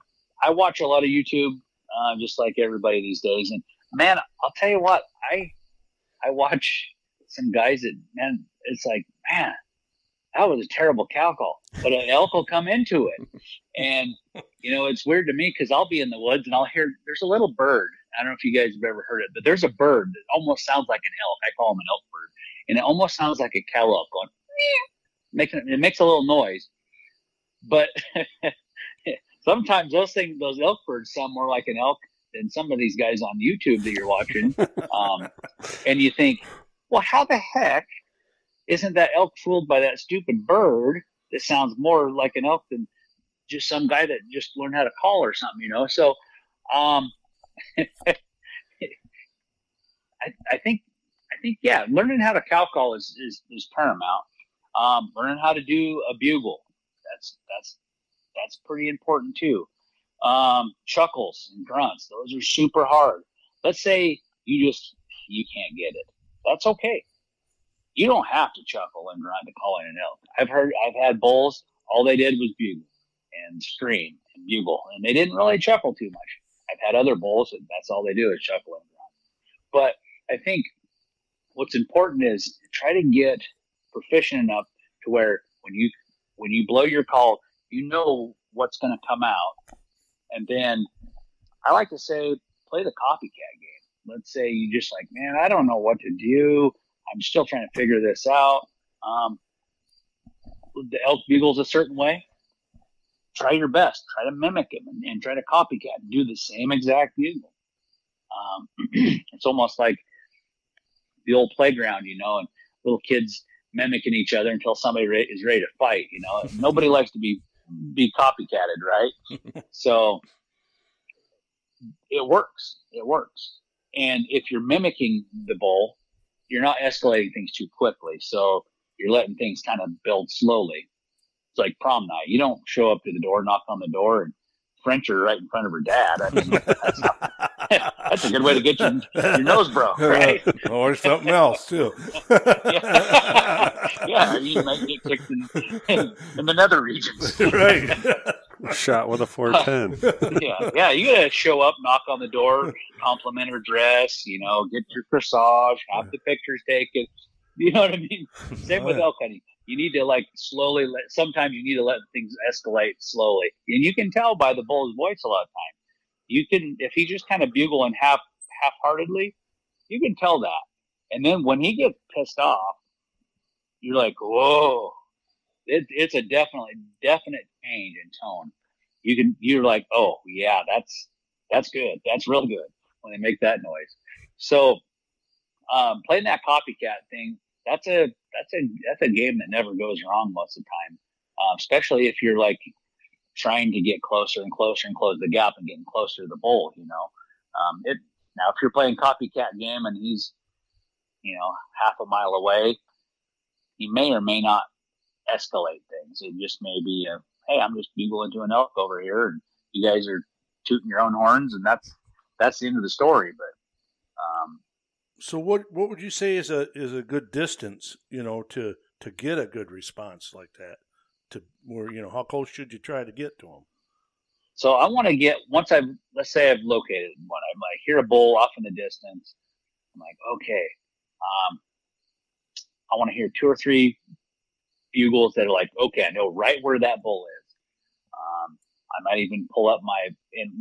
I watch a lot of YouTube, uh, just like everybody these days. And man, I'll tell you what, I I watch some guys that man, it's like man, that was a terrible cow call, but an elk will come into it. And, you know, it's weird to me because I'll be in the woods and I'll hear there's a little bird. I don't know if you guys have ever heard it, but there's a bird that almost sounds like an elk. I call him an elk bird. And it almost sounds like a cow elk going, making it makes a little noise. But sometimes those things, those elk birds sound more like an elk than some of these guys on YouTube that you're watching. Um, and you think, well, how the heck isn't that elk fooled by that stupid bird that sounds more like an elk than just some guy that just learned how to call or something, you know? So, um, I, I think, I think, yeah, learning how to cow call is, is, is paramount. Um, learning how to do a bugle. That's, that's, that's pretty important too. Um, chuckles and grunts. Those are super hard. Let's say you just, you can't get it. That's okay you don't have to chuckle and grind to call in an elk. I've heard, I've had bulls, all they did was bugle and scream and bugle, and they didn't really chuckle too much. I've had other bulls, and that's all they do is chuckle and grind. But I think what's important is try to get proficient enough to where when you when you blow your call, you know what's going to come out, and then I like to say play the copycat game. Let's say you just like, man, I don't know what to do. I'm still trying to figure this out. Um, the elk bugles a certain way. Try your best. Try to mimic him and, and try to copycat and do the same exact bugle. Um, it's almost like the old playground, you know, and little kids mimicking each other until somebody re- is ready to fight. You know, nobody likes to be be copycatted, right? so it works. It works. And if you're mimicking the bull, you're not escalating things too quickly. So you're letting things kind of build slowly. It's like prom night. You don't show up to the door, knock on the door, and French her right in front of her dad. I mean, that's, not, that's a good way to get your, your nose broke, right? or something else too. yeah. yeah, you might get kicked in, in, in the nether regions. right. Shot with a 410. yeah, yeah. You gotta show up, knock on the door, compliment her dress. You know, get your corsage, have the pictures taken. You know what I mean? Same with elk hunting. You need to like slowly let. Sometimes you need to let things escalate slowly, and you can tell by the bull's voice a lot of time. You can, if he just kind of bugling half half-heartedly, you can tell that. And then when he gets pissed off, you're like, whoa, it, it's a definitely definite change in tone. You can you're like, oh yeah, that's that's good. That's real good when they make that noise. So um, playing that copycat thing, that's a that's a that's a game that never goes wrong most of the time. Uh, especially if you're like trying to get closer and closer and close the gap and getting closer to the bull. You know, um, it now if you're playing copycat game and he's you know half a mile away, he may or may not escalate things. It just may be a, hey, I'm just bugling to an elk over here, and you guys are tooting your own horns, and that's that's the end of the story. But Um, So what what would you say is a is a good distance, you know, to to get a good response like that? To where you know how close should you try to get to them? So I want to get once I've let's say I've located one. I'm like hear a bull off in the distance. I'm like, okay, um, I want to hear two or three bugles that are like, okay, I know right where that bull is. Um, I might even pull up my and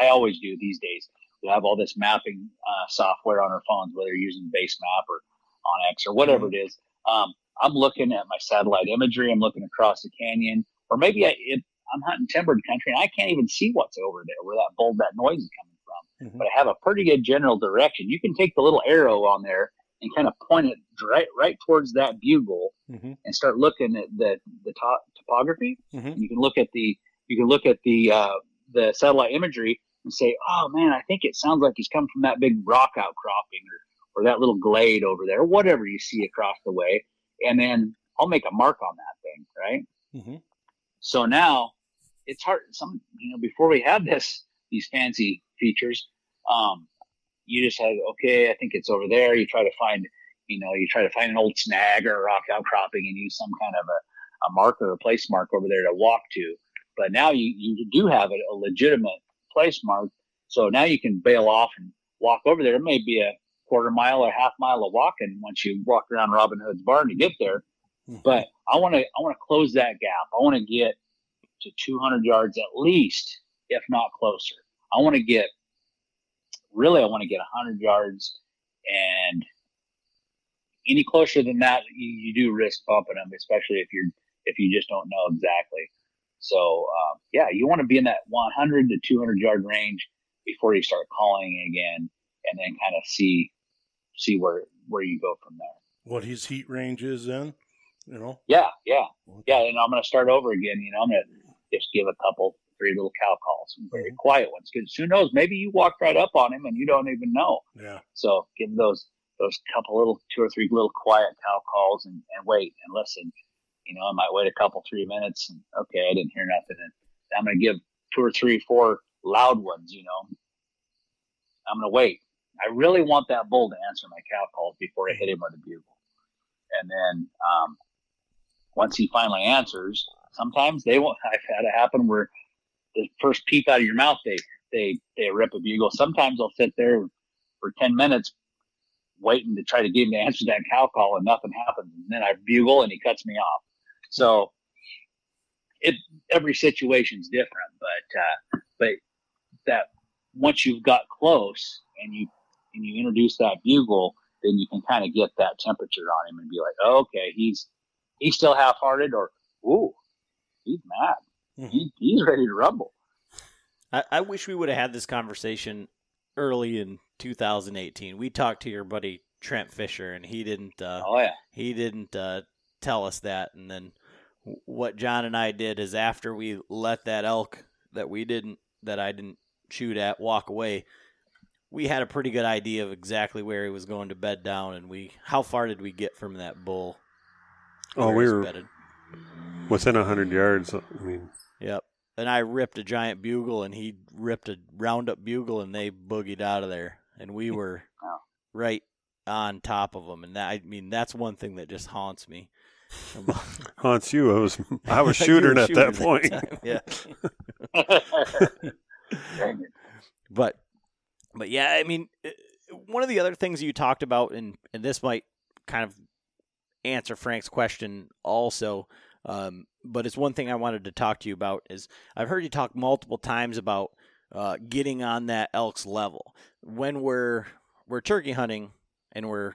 I always do these days. We have all this mapping uh, software on our phones, whether you're using Basemap or onX or whatever it is. Um, I'm looking at my satellite imagery. I'm looking across the canyon, or maybe I, it, I'm hunting timbered country and I can't even see what's over there, where that bull, that noise is coming from. Mhm. But I have a pretty good general direction. You can take the little arrow on there and kind of point it right right towards that bugle Mm-hmm. and start looking at the the top, topography. Mhm. You can look at the you can look at the uh, the satellite imagery and say, oh man, I think it sounds like he's coming from that big rock outcropping or or that little glade over there, whatever you see across the way, and then I'll make a mark on that thing, right? Mm-hmm. So now it's hard. Some you know before we had this these fancy features, um, you just had okay, I think it's over there. You try to find, you know, you try to find an old snag or a rock outcropping and use some kind of a, a marker, a place mark over there to walk to. But now you you do have a, a legitimate place mark, so now you can bail off and walk over there. It may be a quarter mile or half mile of walking once you walk around Robin Hood's barn to get there. But I want to I want to close that gap. I want to get to 200 yards at least, if not closer. I want to get really I want to get 100 yards, and any closer than that, you, you do risk bumping them, especially if you're if you just don't know exactly. So um, yeah, you want to be in that 100 to 200 yard range before you start calling again, and then kind of see see where where you go from there. What his heat range is then, you know. Yeah, yeah, yeah. And I'm going to start over again. You know, I'm going to just give a couple, three little cow calls, mm-hmm. very quiet ones. Because who knows? Maybe you walked right up on him and you don't even know. Yeah. So give those those couple little, two or three little quiet cow calls and, and wait and listen. You know, I might wait a couple, three minutes and okay, I didn't hear nothing. And I'm going to give two or three, four loud ones. You know, I'm going to wait. I really want that bull to answer my cow calls before I hit him with a bugle. And then um, once he finally answers, sometimes they won't. I've had it happen where the first peep out of your mouth, they they they rip a bugle. Sometimes they'll sit there for ten minutes waiting to try to get him to answer that cow call, and nothing happens. And then I bugle, and he cuts me off. So it every situation's different, but uh, but that once you've got close and you and you introduce that bugle, then you can kind of get that temperature on him and be like, oh, okay, he's he's still half-hearted, or ooh, he's mad. Mhm. He, he's ready to rumble. I, I wish we would have had this conversation early in 2018. We talked to your buddy Trent Fisher, and he didn't. Uh, Oh yeah, he didn't uh, tell us that. And then what John and I did is after we let that elk that we didn't that I didn't shoot at walk away, we had a pretty good idea of exactly where he was going to bed down, and we how far did we get from that bull? Oh, we were bedded? within a hundred yards. I mean, Yep. And I ripped a giant bugle, and he ripped a roundup bugle, and they boogied out of there, and we were right on top of them. And that I mean, that's one thing that just haunts me. Um, haunts you. I was I was You shooting were at that point. time, yeah. But but yeah, I mean, uh, one of the other things you talked about, and and this might kind of answer Frank's question also. Um, but it's one thing I wanted to talk to you about is I've heard you talk multiple times about uh, getting on that elk's level when we're we're turkey hunting and we're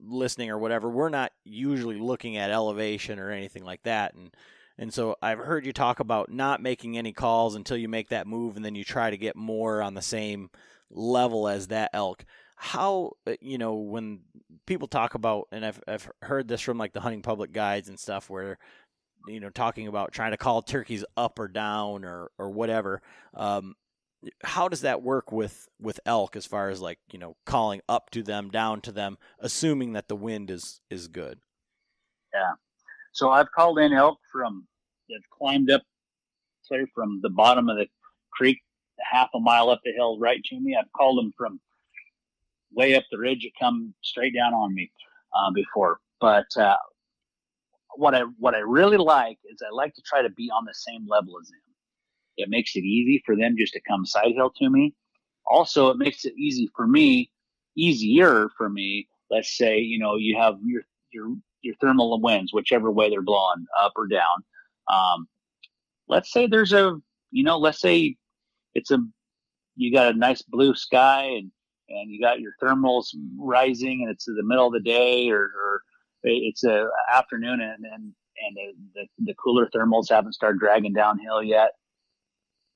listening or whatever. We're not usually looking at elevation or anything like that, and and so I've heard you talk about not making any calls until you make that move, and then you try to get more on the same level as that elk. How uh, you know when people talk about, and I've I've heard this from like the hunting public guides and stuff, where you know talking about trying to call turkeys up or down or or whatever. Um, how does that work with with elk as far as like you know calling up to them, down to them, assuming that the wind is is good? Yeah so I've called in elk from that climbed up, say from the bottom of the creek, half a mile up the hill right to me. I've called them from way up the ridge, it come straight down on me uh, before. But uh, what I what I really like is I like to try to be on the same level as them. It makes it easy for them just to come side hill to me. Also, it makes it easy for me, easier for me. Let's say you know you have your your your thermal winds, whichever way they're blowing, up or down. Um, let's say there's a you know let's say it's a you got a nice blue sky and and you got your thermals rising and it's in the middle of the day or, or it's a afternoon and and, and the, the, the cooler thermals haven't started dragging downhill yet.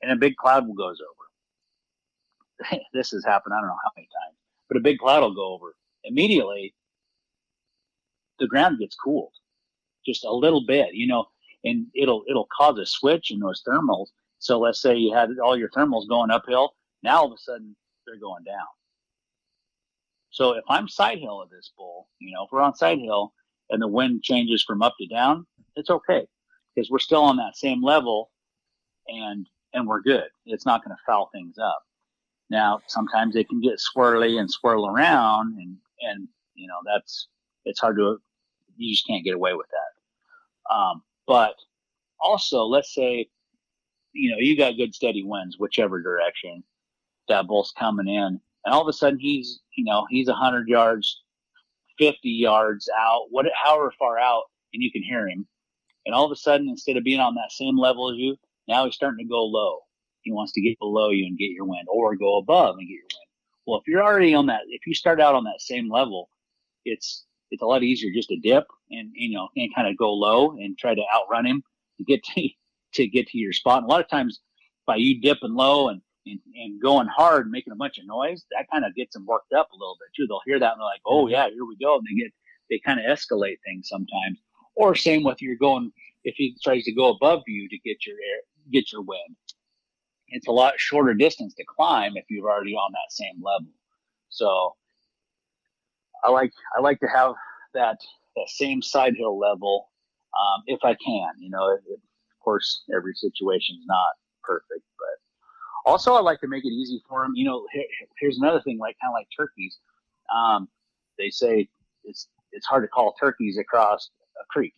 And a big cloud goes over. This has happened i don't know how many times but a big cloud will go over. Immediately the ground gets cooled just a little bit you know and it'll it'll cause a switch in those thermals so let's say you had all your thermals going uphill now all of a sudden they're going down so if I'm side hill of this bull, you know, if we're on side hill and the wind changes from up to down, it's okay because we're still on that same level and and we're good. It's not going to foul things up. Now, sometimes they can get swirly and swirl around and and you know, that's it's hard to you just can't get away with that. Um, but also, let's say you know, you got good steady winds whichever direction that bull's coming in and all of a sudden he's you know he's a hundred yards, fifty yards out, what however far out, and you can hear him. And all of a sudden, instead of being on that same level as you, now he's starting to go low. He wants to get below you and get your wind, or go above and get your wind. Well, if you're already on that, if you start out on that same level, it's it's a lot easier just to dip and you know and kind of go low and try to outrun him to get to to get to your spot. And a lot of times, by you dipping low and and, and going hard, and making a bunch of noise, that kind of gets them worked up a little bit too. They'll hear that and they're like, "Oh yeah, here we go," and they get they kind of escalate things sometimes. Or same with you're going if he tries to go above you to get your air, get your wind. It's a lot shorter distance to climb if you're already on that same level. So I like I like to have that that same side hill level um, if I can. You know, it, it, of course, every situation is not perfect, but also, I like to make it easy for them. You know, here, here's another thing, like kind of like turkeys. Um, they say it's it's hard to call turkeys across a creek,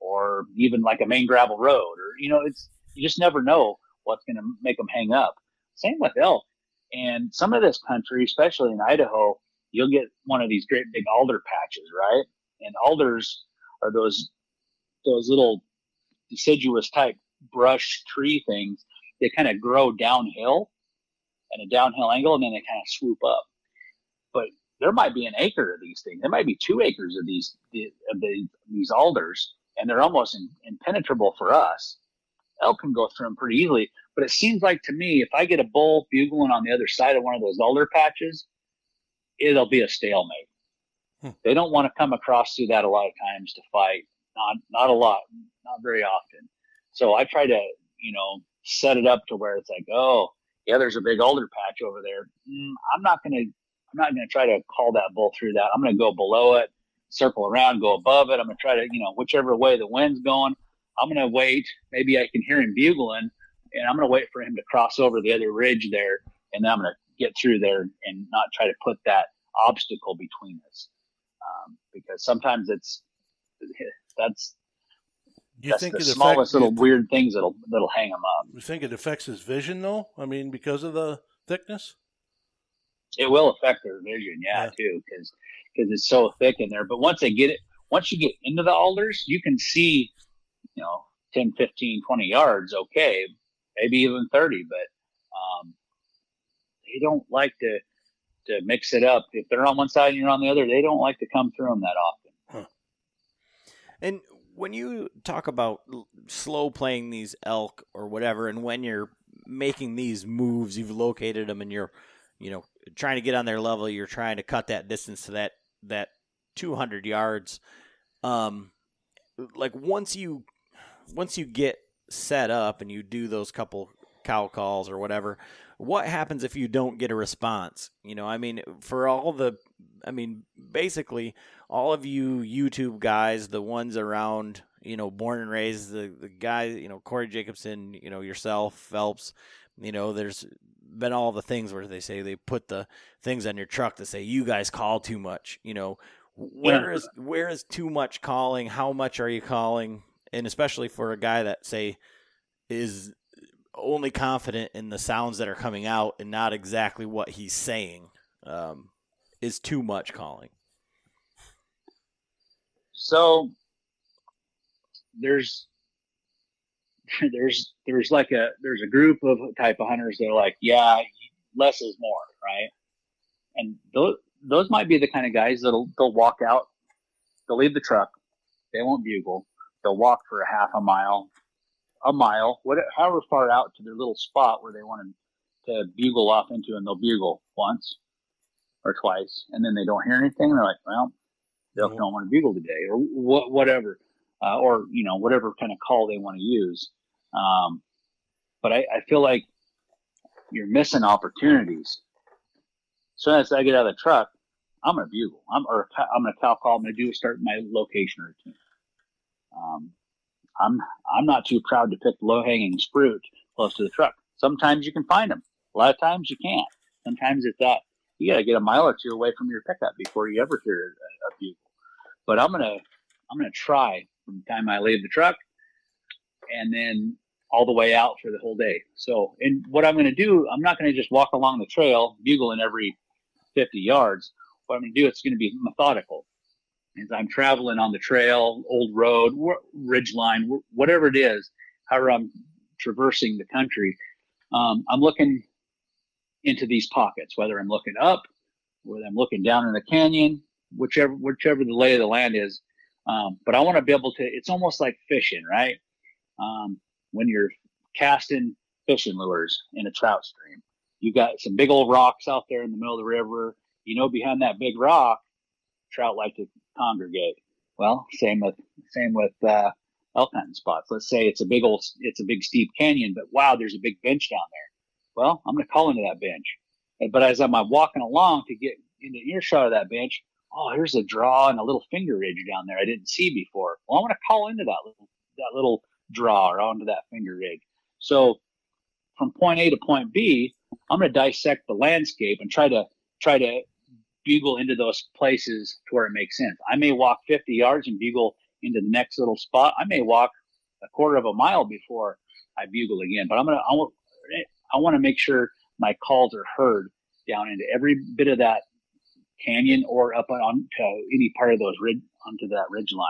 or even like a main gravel road, or you know, it's you just never know what's going to make them hang up. Same with elk. And some of this country, especially in Idaho, you'll get one of these great big alder patches, right? And alders are those those little deciduous type brush tree things they kind of grow downhill at a downhill angle and then they kind of swoop up. But there might be an acre of these things. There might be two acres of these of the, these alders, and they're almost in, impenetrable for us. Elk can go through them pretty easily, but it seems like to me, if I get a bull bugling on the other side of one of those alder patches, it'll be a stalemate. Hmm. They don't want to come across through that a lot of times to fight. Not not a lot, not very often. So I try to, you know, set it up to where it's like, oh, yeah, there's a big alder patch over there. Mm, I'm not gonna, I'm not gonna try to call that bull through that. I'm gonna go below it, circle around, go above it. I'm gonna try to, you know, whichever way the wind's going. I'm gonna wait. Maybe I can hear him bugling, and I'm gonna wait for him to cross over the other ridge there, and then I'm gonna get through there and not try to put that obstacle between us, um, because sometimes it's that's you That's think the it smallest affects, little weird things that'll that'll hang them up. you think it affects his vision though? I mean, because of the thickness. It will affect their vision, yeah, Yeah. too, because because it's so thick in there. But once they get it, once you get into the alders, you can see, you know, 10, 15, 20 yards, okay, maybe even 30. But um, they don't like to to mix it up. If they're on one side and you're on the other, they don't like to come through them that often. And when you talk about slow playing these elk or whatever, and when you're making these moves, you've located them and you're, you know, trying to get on their level, you're trying to cut that distance to that that 200 yards. Um, like once you once you get set up and you do those couple cow calls or whatever, what happens if you don't get a response? You know, I mean, for all the, I mean, basically all of you YouTube guys, the ones around, you know, born and raised, the the guy, you know, Corey Jacobsen, you know, yourself, Phelps, you know, there's been all the things where they say they put the things on your truck that say you guys call too much. You know, where is where is too much calling? How much are you calling? And especially for a guy that say is only confident in the sounds that are coming out and not exactly what he's saying, um, is too much calling. So there's there's there's like a there's a group of type of hunters that are like, yeah, less is more, right? And those those might be the kind of guys that'll they'll walk out, they'll leave the truck, they won't bugle, they'll walk for a half a mile, a mile, whatever, however far out to their little spot where they want to bugle off into, and they'll bugle once or twice, and then they don't hear anything. They're like, well, they don't want to bugle today, or wh- whatever, uh, or you know, whatever kind of call they want to use. Um, but I, I feel like you're missing opportunities. So as I get out of the truck, I'm gonna bugle. I'm or I'm gonna cow call. I'm gonna do start my location routine. Um, I'm I'm not too proud to pick low hanging fruit close to the truck. Sometimes you can find them. A lot of times you can't. Sometimes it's that you got to get a mile or two away from your pickup before you ever hear a, a bugle. But I'm gonna I'm gonna try from the time I leave the truck, and then all the way out for the whole day. So, and what I'm gonna do, I'm not gonna just walk along the trail bugling every 50 yards. What I'm gonna do, it's gonna be methodical. As I'm traveling on the trail, old road, ridge line, whatever it is, however I'm traversing the country, um, I'm looking into these pockets, whether I'm looking up, whether I'm looking down in the canyon, whichever whichever the lay of the land is. Um, but I want to be able to. It's almost like fishing, right? Um, when you're casting fishing lures in a trout stream, you got some big old rocks out there in the middle of the river. You know, behind that big rock, trout like to congregate. Well, same with same with uh, elk hunting spots. Let's say it's a big old, it's a big steep canyon, but wow, there's a big bench down there. Well, I'm going to call into that bench. But as I'm walking along to get into earshot of that bench, oh, here's a draw and a little finger ridge down there I didn't see before. Well, I want to call into that little that little draw or onto that finger ridge. So from point A to point B, I'm going to dissect the landscape and try to try to bugle into those places to where it makes sense. I may walk 50 yards and bugle into the next little spot. I may walk a quarter of a mile before I bugle again, but I'm gonna I want I want to make sure my calls are heard down into every bit of that canyon or up on to any part of those ridge onto that ridge line.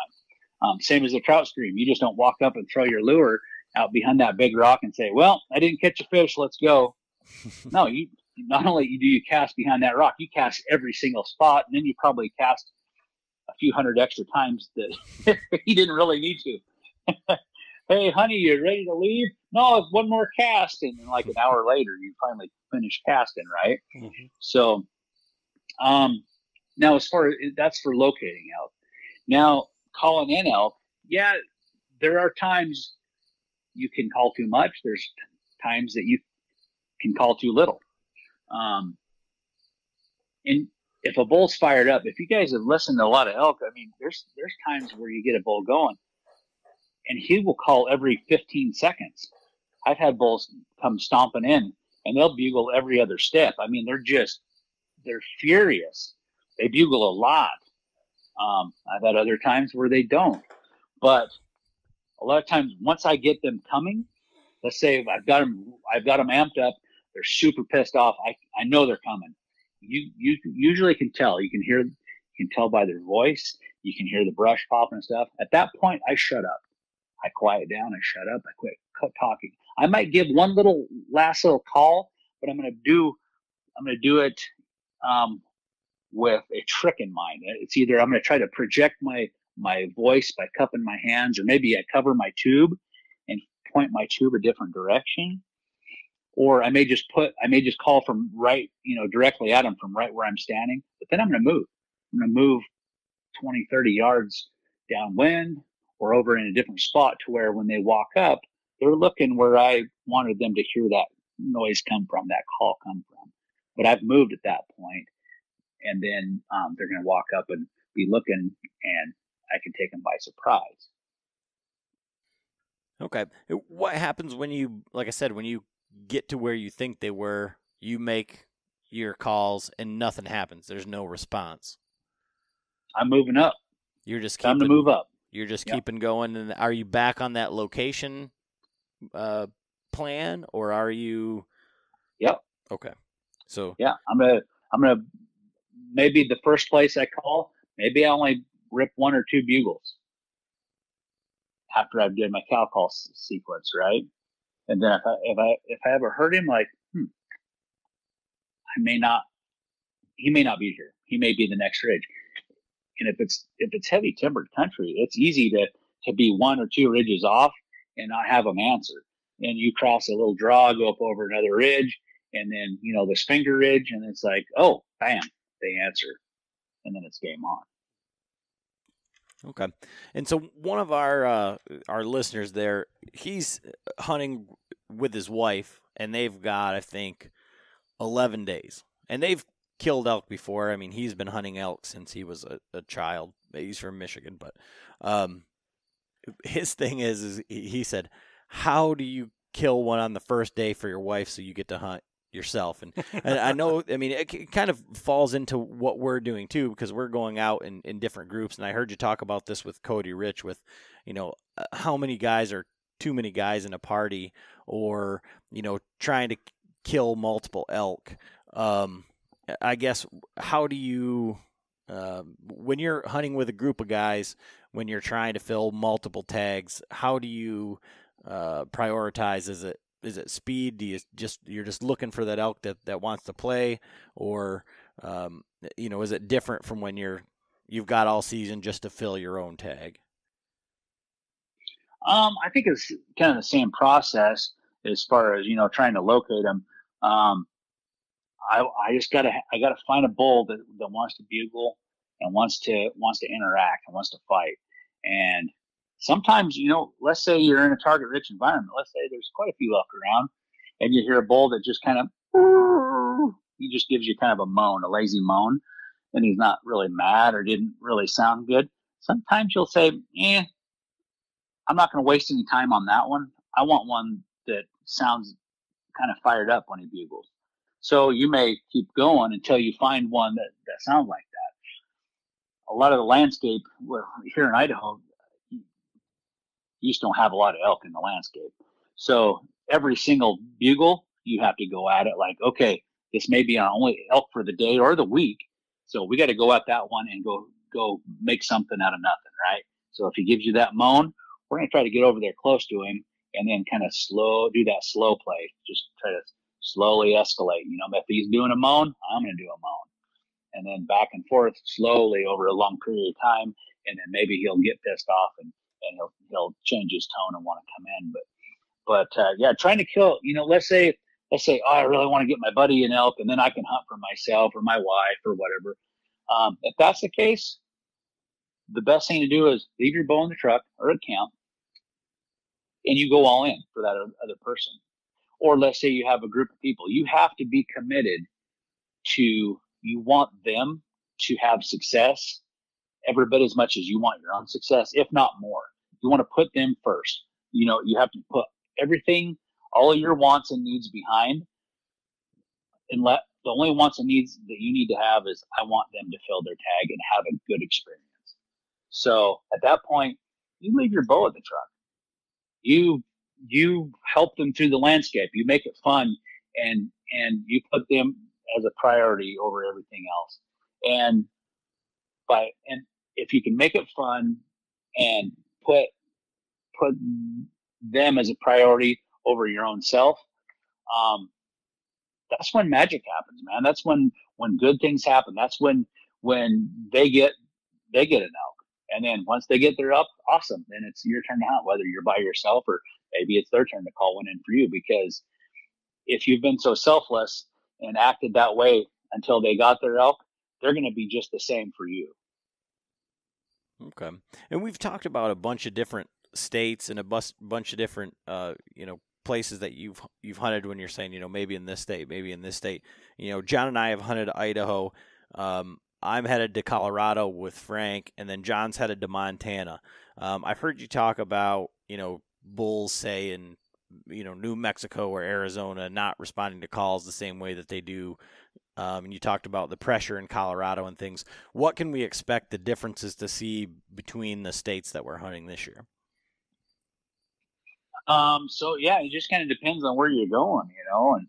Um, same as the trout stream. You just don't walk up and throw your lure out behind that big rock and say, "Well, I didn't catch a fish. Let's go." no, you not only do you cast behind that rock, you cast every single spot, and then you probably cast a few hundred extra times that he didn't really need to. hey, honey, you ready to leave? No, it's one more cast. And then like an hour later, you finally finish casting, right? Mm-hmm. So, um, now as far as that's for locating elk. Now, calling in elk, yeah, there are times you can call too much. There's times that you can call too little. Um, and if a bull's fired up, if you guys have listened to a lot of elk, I mean, there's there's times where you get a bull going and he will call every 15 seconds. I've had bulls come stomping in and they'll bugle every other step. I mean, they're just, they're furious. They bugle a lot. Um, I've had other times where they don't, but a lot of times once I get them coming, let's say I've got them, I've got them amped up. They're super pissed off. I, I know they're coming. You, you usually can tell, you can hear, you can tell by their voice. You can hear the brush popping and stuff. At that point, I shut up. I quiet down, I shut up, I quit talking. I might give one little last little call, but I'm going to do, I'm going to do it um, with a trick in mind. It's either I'm going to try to project my my voice by cupping my hands, or maybe I cover my tube and point my tube a different direction, or I may just put, I may just call from right, you know, directly at them from right where I'm standing. But then I'm going to move. I'm going to move 20, 30 yards downwind, or over in a different spot to where when they walk up, they're looking where I wanted them to hear that noise come from, that call come from. But I've moved at that point, and then um, they're going to walk up and be looking, and I can take them by surprise. Okay. What happens when you, like I said, when you get to where you think they were, you make your calls and nothing happens. There's no response. I'm moving up. You're just Time to move up. You're just Yep. keeping going. And are you back on that location uh, plan, or are you? Yep. Okay. So Yeah, I'm gonna I'm gonna maybe the first place I call, maybe I only rip one or two bugles after I've done my cow call sequence, right? And then if I if I if I ever heard him, like, hmm, I may not, he may not be here. He may be the next ridge. And if it's if it's heavy timbered country, it's easy to to be one or two ridges off and not have them answer. And you cross a little draw, go up over another ridge, and then you know this finger ridge, and it's like, oh, bam, they answer, and then it's game on. Okay. And so one of our uh, our listeners there, he's hunting with his wife, and they've got I think eleven days, and they've killed elk before. I mean, he's been hunting elk since he was a, a child. He's from Michigan, but um, his thing is, is he he said, "How do you kill one on the first day for your wife so you get to hunt yourself?" And, and I know, I mean, it, it kind of falls into what we're doing too because we're going out in, in different groups. And I heard you talk about this with Cody Rich, with you know uh, how many guys are too many guys in a party, or you know trying to kill multiple elk. Um, I guess how do you um, when you're hunting with a group of guys when you're trying to fill multiple tags how do you uh, prioritize is it is it speed do you just you're just looking for that elk that, that wants to play or um, you know is it different from when you're you've got all season just to fill your own tag Um, I think it's kind of the same process as far as you know trying to locate them. Um, I I just gotta I gotta find a bull that, that wants to bugle and wants to wants to interact and wants to fight. And sometimes you know, let's say you're in a target rich environment. Let's say there's quite a few elk around, and you hear a bull that just kind of he just gives you kind of a moan, a lazy moan, and he's not really mad or didn't really sound good. Sometimes you'll say, "Eh, I'm not going to waste any time on that one. I want one that sounds kind of fired up when he bugles. So you may keep going until you find one that, that sounds like that. A lot of the landscape here in Idaho, you just don't have a lot of elk in the landscape. So every single bugle, you have to go at it like, okay, this may be our only elk for the day or the week. So we got to go at that one and go go make something out of nothing, right? So if he gives you that moan, we're to try to get over there close to him and then kind of slow do that slow play just try to slowly escalate you know if he's doing a moan i'm to do a moan and then back and forth slowly over a long period of time and then maybe he'll get pissed off and, and he'll he'll change his tone and want to come in but but uh, yeah trying to kill you know let's say let's say oh i really want to get my buddy an elk and then i can hunt for myself or my wife or whatever um, if that's the case the best thing to do is leave your bow in the truck or at camp and you go all in for that other person. Or let's say you have a group of people, you have to be committed to, you want them to have success every bit as much as you want your own success, if not more. You want to put them first. You know, you have to put everything, all of your wants and needs behind and let the only wants and needs that you need to have is I want them to fill their tag and have a good experience. So at that point, you leave your bow at the truck you you help them through the landscape you make it fun and and you put them as a priority over everything else and by and if you can make it fun and put put them as a priority over your own self um that's when magic happens man that's when when good things happen that's when when they get they get an elk and then once they get there up, awesome. Then it's your turn to hunt, whether you're by yourself or maybe it's their turn to call one in for you. Because if you've been so selfless and acted that way until they got their elk, they're going to be just the same for you. Okay. And we've talked about a bunch of different states and a bus, bunch of different, uh, you know, places that you've you've hunted when you're saying, you know, maybe in this state, maybe in this state. You know, John and I have hunted Idaho. Um, I'm headed to Colorado with Frank, and then John's headed to Montana. Um, I've heard you talk about, you know, bulls say in you know New Mexico or Arizona not responding to calls the same way that they do. Um, and you talked about the pressure in Colorado and things. What can we expect the differences to see between the states that we're hunting this year? Um, so yeah, it just kind of depends on where you're going, you know, and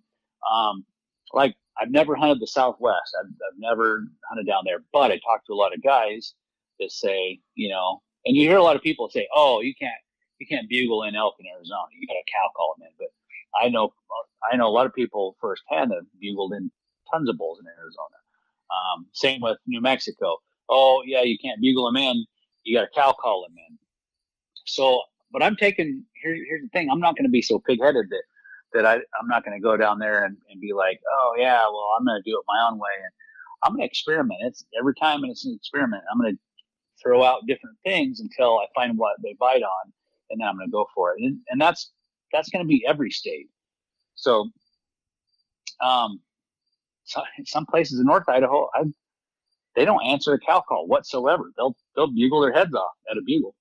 um, like I've never hunted the Southwest. I've, I've never hunted down there, but I talked to a lot of guys that say, you know, and you hear a lot of people say, "Oh, you can't, you can't bugle in elk in Arizona. You got to cow call them in." But I know, I know a lot of people firsthand that bugled in tons of bulls in Arizona. Um, same with New Mexico. Oh, yeah, you can't bugle them in. You got to cow call them in. So, but I'm taking here, here's the thing. I'm not going to be so pigheaded that that I, I'm not going to go down there and, and be like, oh yeah, well I'm going to do it my own way, and I'm going to experiment. It's every time and it's an experiment. I'm going to throw out different things until I find what they bite on, and then I'm going to go for it. And, and that's that's going to be every state. So, um, so, some places in North Idaho, I, they don't answer a cow call whatsoever. They'll they'll bugle their heads off at a bugle.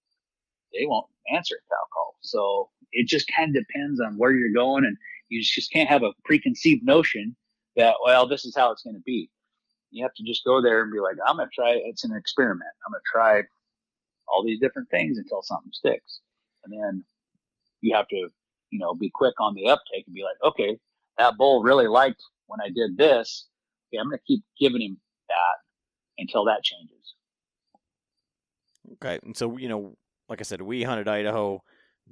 They won't answer a cow call. So it just kind of depends on where you're going, and you just can't have a preconceived notion that well, this is how it's going to be. You have to just go there and be like, I'm going to try. It's an experiment. I'm going to try all these different things until something sticks, and then you have to, you know, be quick on the uptake and be like, okay, that bull really liked when I did this. Okay, I'm going to keep giving him that until that changes. Okay, and so you know, like I said, we hunted Idaho.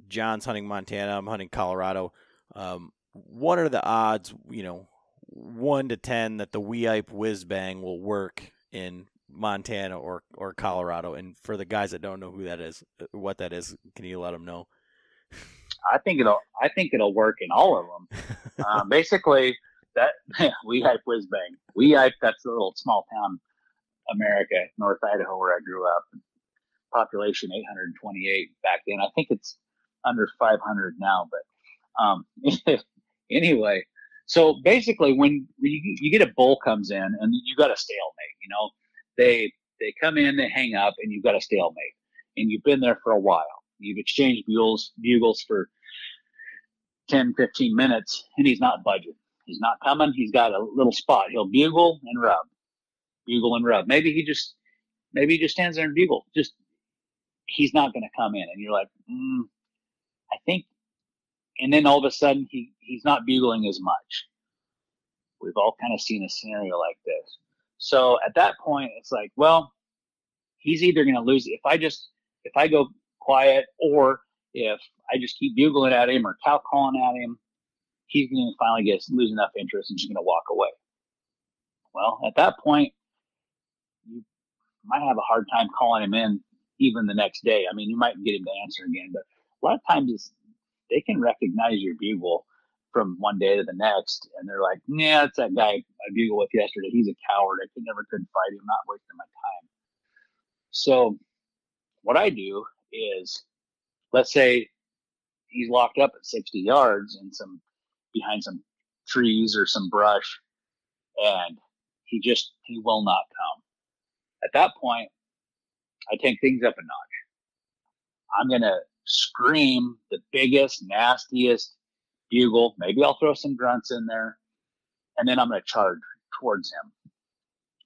John's hunting Montana. I'm hunting Colorado. Um, what are the odds? You know, one to ten that the Weippe whiz bang will work in Montana or or Colorado. And for the guys that don't know who that is, uh, what that is, can you let them know? I think it'll. I think it'll work in all of them. um, basically, that Weippe whiz bang. Weippe. That's a little small town, America, North Idaho, where I grew up. Population 828 back then. I think it's under 500 now, but um, anyway, so basically, when you, you get a bull comes in and you got a stalemate, you know, they they come in, they hang up, and you've got a stalemate, and you've been there for a while. You've exchanged bugles bugles for 10, 15 minutes, and he's not budging. He's not coming. He's got a little spot. He'll bugle and rub, bugle and rub. Maybe he just maybe he just stands there and bugle. Just he's not going to come in, and you're like, mm, I think, and then all of a sudden he, he's not bugling as much. We've all kind of seen a scenario like this. So at that point, it's like, well, he's either going to lose. If I just, if I go quiet or if I just keep bugling at him or cow calling at him, he's going to finally get lose enough interest and she's going to walk away. Well, at that point, you might have a hard time calling him in even the next day. I mean, you might get him to answer again, but a lot of times they can recognize your bugle from one day to the next, and they're like, "Yeah, it's that guy I bugle with yesterday. He's a coward. I could never could fight him. I'm not wasting my time." So, what I do is, let's say he's locked up at 60 yards and some behind some trees or some brush, and he just he will not come. At that point, I take things up a notch. I'm gonna scream the biggest, nastiest bugle. Maybe I'll throw some grunts in there, and then I'm to charge towards him.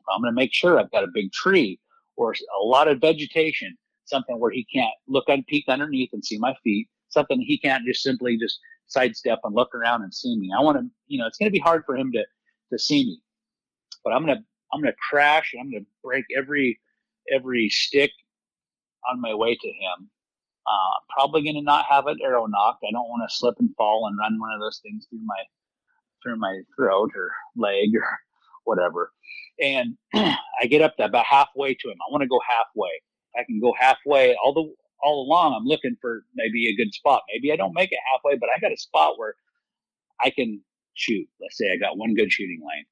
I'm to make sure I've got a big tree or a lot of vegetation, something where he can't look and peek underneath and see my feet, something he can't just simply just sidestep and look around and see me. I want to, you know, it's going to be hard for him to to see me, but I'm going to I'm to crash and I'm to break every every stick on my way to him uh, probably going to not have an arrow nocked. I don't want to slip and fall and run one of those things through my through my throat or leg or whatever. And I get up to about halfway to him. I want to go halfway. I can go halfway all the all along. I'm looking for maybe a good spot. Maybe I don't make it halfway, but I got a spot where I can shoot. Let's say I got one good shooting lane.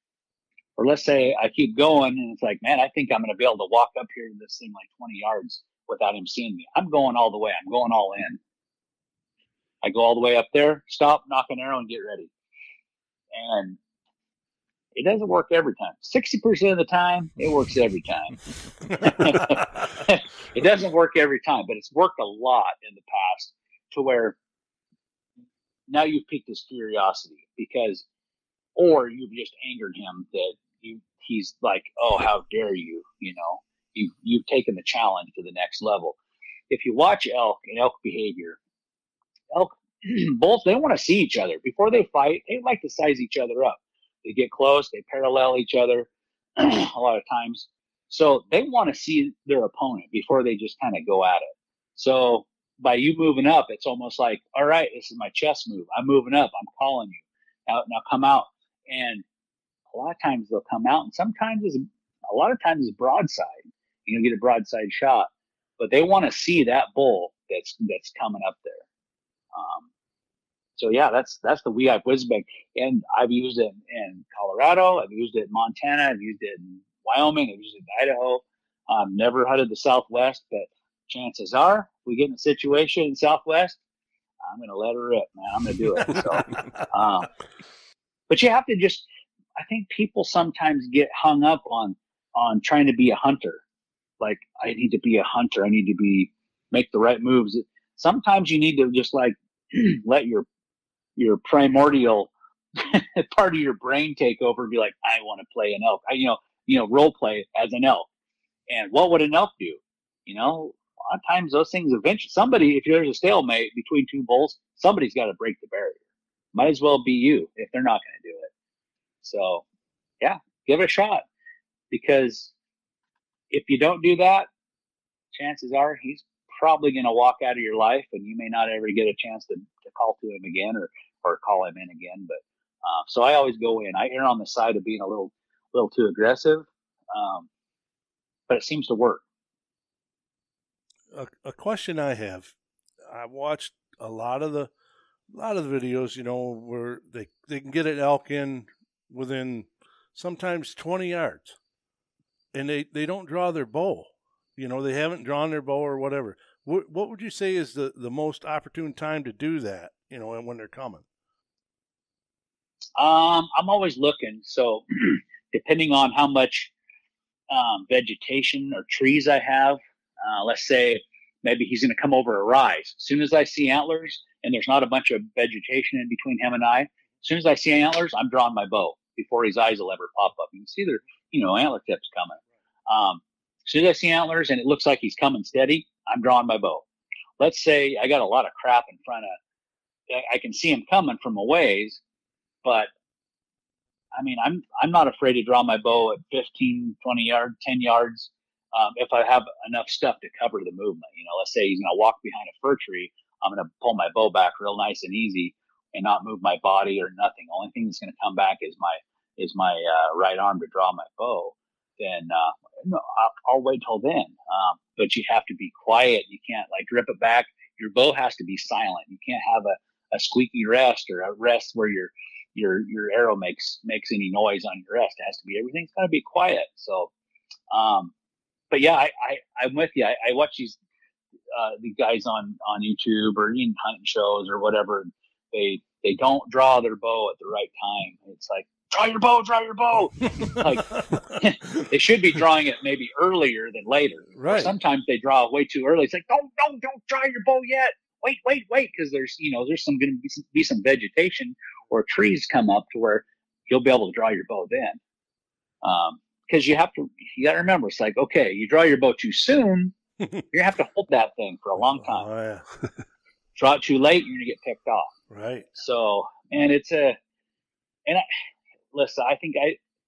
Or let's say I keep going and it's like, man, I think I'm going to be able to walk up here to this thing like 20 yards without him seeing me. I'm going all the way. I'm going all in. I go all the way up there, stop, nock an arrow, and get ready. And it doesn't work every time. 60% of the time, it works every time. it doesn't work every time, but it's worked a lot in the past to where now you've piqued his curiosity because, or you've just angered him that you he's like, oh, how dare you? You know, you you've taken the challenge to the next level. If you watch elk and elk behavior, elk both they want to see each other before they fight. They like to size each other up. They get close, they parallel each other a lot of times. So they want to see their opponent before they just kind of go at it. So by you moving up, it's almost like, all right, this is my chess move. I'm moving up. I'm calling you. Now, now come out. And a lot of times they'll come out, and sometimes it's, a lot of times it's broadside. You know, get a broadside shot, but they want to see that bull that's that's coming up there. Um, so yeah, that's that's the Weippe whiz bang, and I've used it in Colorado. I've used it in Montana. I've used it in Wyoming. I've used it in Idaho. Um, never hunted the Southwest, but chances are we get in a situation in Southwest, I'm going to let her rip, man. I'm going to do it. So, um, but you have to just, I think people sometimes get hung up on, on trying to be a hunter. Like, I need to be a hunter. I need to be, make the right moves. Sometimes you need to just like let your, your primordial part of your brain take over and be like, I want to play an elk. I, you know, you know, role play as an elk. And what would an elk do? You know, a lot of times those things eventually somebody if there's a stalemate between two bulls somebody's got to break the barrier might as well be you if they're not going to do it so yeah give it a shot because if you don't do that chances are he's probably going to walk out of your life and you may not ever get a chance to, to call to him again or or call him in again but uh, so i always go in i err on the side of being a little little too aggressive um, but it seems to work a, a question I have. I watched a lot of the a lot of the videos, you know, where they they can get an elk in within sometimes 20 yards and they they don't draw their bow. You know, they haven't drawn their bow or whatever. What what would you say is the the most opportune time to do that, you know, and when they're coming? Um, I'm always looking. So, depending on how much um, vegetation or trees I have, uh, let's say maybe he's going to come over a rise. As soon as I see antlers and there's not a bunch of vegetation in between him and I, as soon as I see antlers, I'm drawing my bow before his eyes will ever pop up. You can see there, you know, antler tips coming. Um, as soon as I see antlers and it looks like he's coming steady, I'm drawing my bow. Let's say I got a lot of crap in front of, I can see him coming from a ways, but I mean, I'm I'm not afraid to draw my bow at 15, 20 yards, 10 yards um, if I have enough stuff to cover the movement. You know, let's say he's going to walk behind a fir tree, I'm going to pull my bow back real nice and easy and not move my body or nothing. Only thing that's going to come back is my is my uh, right arm to draw my bow. Then uh, no, I'll, I'll, wait till then. Um, but you have to be quiet. You can't like rip it back. Your bow has to be silent. You can't have a, a squeaky rest or a rest where your your your arrow makes makes any noise on your rest. It has to be everything's got to be quiet. So um, but yeah, I, I am with you. I, I watch these uh, these guys on on YouTube or in hunting shows or whatever. They they don't draw their bow at the right time. It's like draw your bow, draw your bow. like they should be drawing it maybe earlier than later. Right. Or sometimes they draw way too early. It's like don't don't don't draw your bow yet. Wait wait wait because there's you know there's some going to be some, be some vegetation or trees come up to where you'll be able to draw your bow then. Um, because you have to you got to remember it's like okay you draw your bow too soon you're gonna have to hold that thing for a long time Oh yeah. draw it too late you're gonna get picked off right. so and it's a and I, listen i think i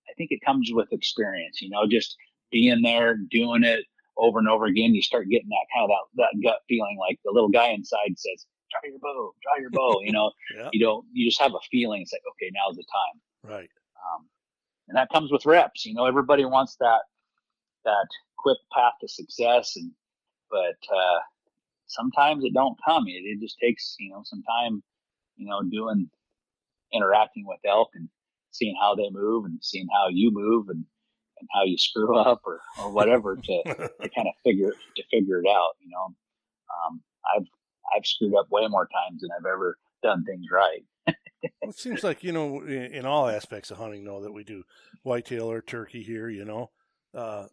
i think it comes with experience you know just being there doing it over and over again you start getting that kind of that, that gut feeling like the little guy inside says draw your bow draw your bow you know Yeah. you don't you just have a feeling it's like okay now's the time Right. um, and that comes with reps. You know, everybody wants that that quick path to success, and but uh, sometimes it don't come. It, it just takes you know some time. You know, doing interacting with elk and seeing how they move and seeing how you move and and how you screw up or, or whatever to, to kind of figure to figure it out. You know, um, I've I've screwed up way more times than I've ever done things right. Well, it seems like you know, in, in all aspects of hunting, though that we do whitetail or turkey here. You know, uh,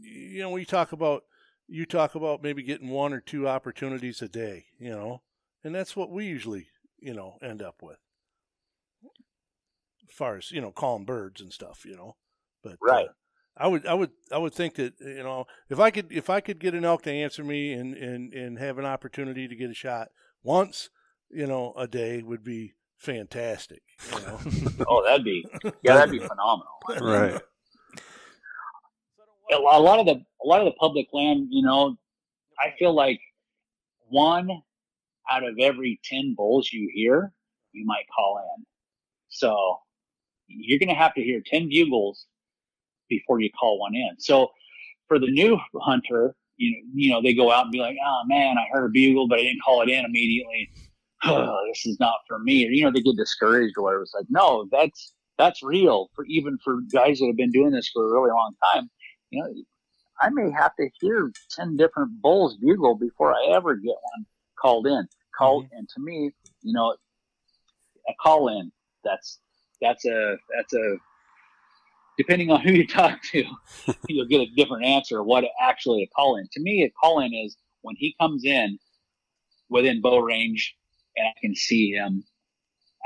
you know, we talk about you talk about maybe getting one or two opportunities a day. You know, and that's what we usually you know, end up with. As far as you know, calling birds and stuff, you know, but Right. Uh, I would, I would, I would think that you know, if I could, if I could get an elk to answer me and and and have an opportunity to get a shot once, you know, a day would be fantastic. You know, Oh, that'd be yeah, that'd be phenomenal. Right. a a lot of the a lot of the public land, you know, I feel like one out of every ten bulls you hear, you might call in. So you're going to have to hear ten bugles before you call one in. So for the new hunter, you know, you know, they go out and be like, "Oh man, I heard a bugle, but I didn't call it in immediately. Oh, this is not for me." Or you know, they get discouraged or whatever. It's like, no, that's that's real for even for guys that have been doing this for a really long time. You know, I may have to hear 10 different bulls bugle before I ever get one called in. Called, mm-hmm. and to me, you know, a call in, that's, that's a, that's a, depending on who you talk to, you'll get a different answer what actually a call in. To me, a call in is when he comes in within bow range and I can see him.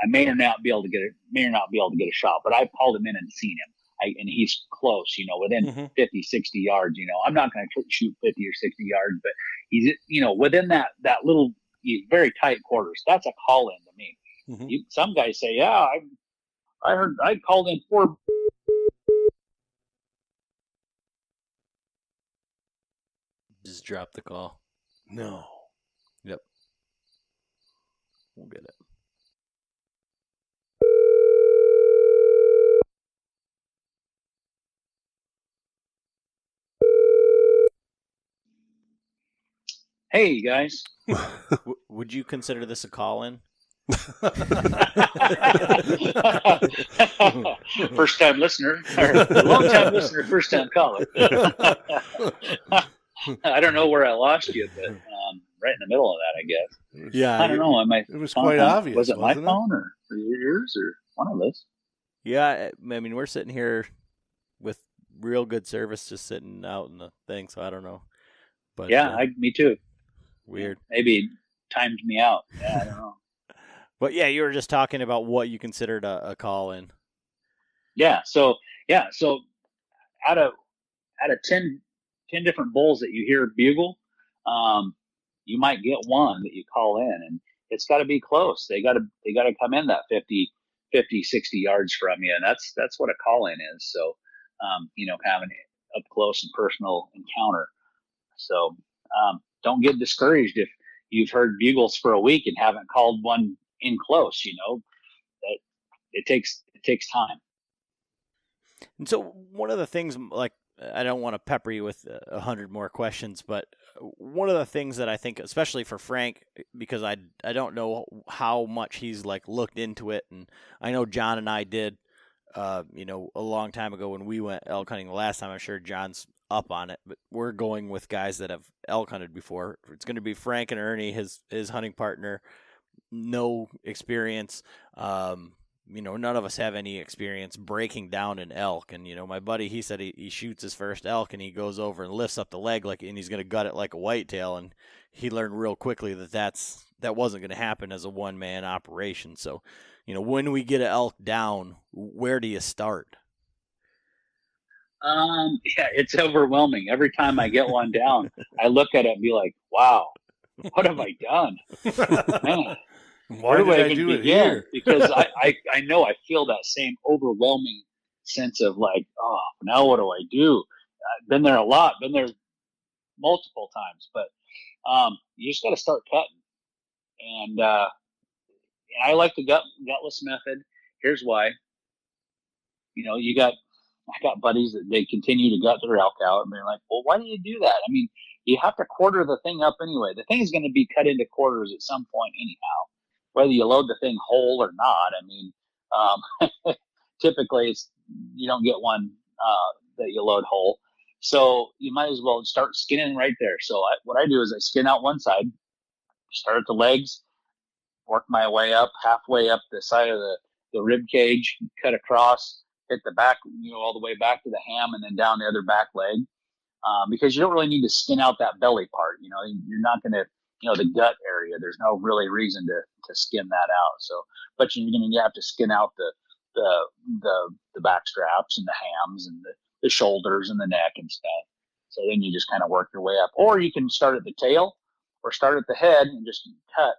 I may or not be able to get it, may or not be able to get a shot, but I've called him in and seen him. I, and he's close, you know, within Mhm. 50, 60 yards, you know, I'm not going to shoot 50 or 60 yards, but he's, you know, within that, that little, very tight quarters. That's a call in to me. Mhm. You, some guys say, yeah, I, I heard, I called in four. Just drop the call. no. Yep. We'll get it. Hey guys. Would you consider this a call in? first time listener, long time listener, first time caller. I don't know where I lost you, but um, right in the middle of that, I guess. Yeah. I don't know. Am I? It was quite phone- obvious. Was it my wasn't phone or, or yours or one of us? Yeah, I I mean, we're sitting here with real good service, just sitting out in the thing. So I don't know, but yeah, uh, I, me too. weird. Maybe it timed me out. Yeah, I don't know. But yeah, you were just talking about what you considered a, a call in. Yeah. So yeah. So out of out of 10, 10 different bulls that you hear bugle, um, you might get one that you call in, and it's got to be close. They got to they got to come in that 50, 50, 60 yards from you, and that's that's what a call in is. So um, you know, having up close and personal encounter. So um, don't get discouraged if you've heard bugles for a week and haven't called one in close. You know, that it takes it takes time. And so one of the things, like, I don't want to pepper you with a hundred more questions, but one of the things that I think, especially for Frank, because I I don't know how much he's like looked into it, and I know John and I did, uh, you know, a long time ago when we went elk hunting the last time. I'm sure John's up on it, but we're going with guys that have elk hunted before. It's going to be Frank and Ernie, his his hunting partner, no experience. Um, you know, none of us have any experience breaking down an elk. And, you know, my buddy, he said he, he shoots his first elk and he goes over and lifts up the leg like, and he's going to gut it like a whitetail. And he learned real quickly that that's, that wasn't going to happen as a one man operation. So, you know, when we get an elk down, where do you start? Um, yeah, it's overwhelming. Every time I get one down, I look at it and be like, wow, what have I done? Man, Why where do did I I even do it here? because I, I, I know I feel that same overwhelming sense of like, oh, now what do I do? I've been there a lot, been there multiple times, but um, you just got to start cutting. And, uh, I like the gut, gutless method. Here's why. You know, you got, I got buddies that they continue to gut their elk out, and they're like, well, why do you do that? I mean, you have to quarter the thing up anyway. The thing is going to be cut into quarters at some point anyhow whether you load the thing whole or not. I mean, um, typically you don't get one uh, that you load whole. So you might as well start skinning right there. So I, what I do is I skin out one side, start at the legs, work my way up halfway up the side of the, the rib cage, cut across, hit the back, you know, all the way back to the ham and then down the other back leg. Um, because you don't really need to skin out that belly part. You know, you're not going to you know, the gut area. There's no really reason to, to skin that out. So, but you're to you have to skin out the, the, the, the back straps and the hams and the, the shoulders and the neck and stuff. So then you just kind of work your way up, or you can start at the tail or start at the head and just cut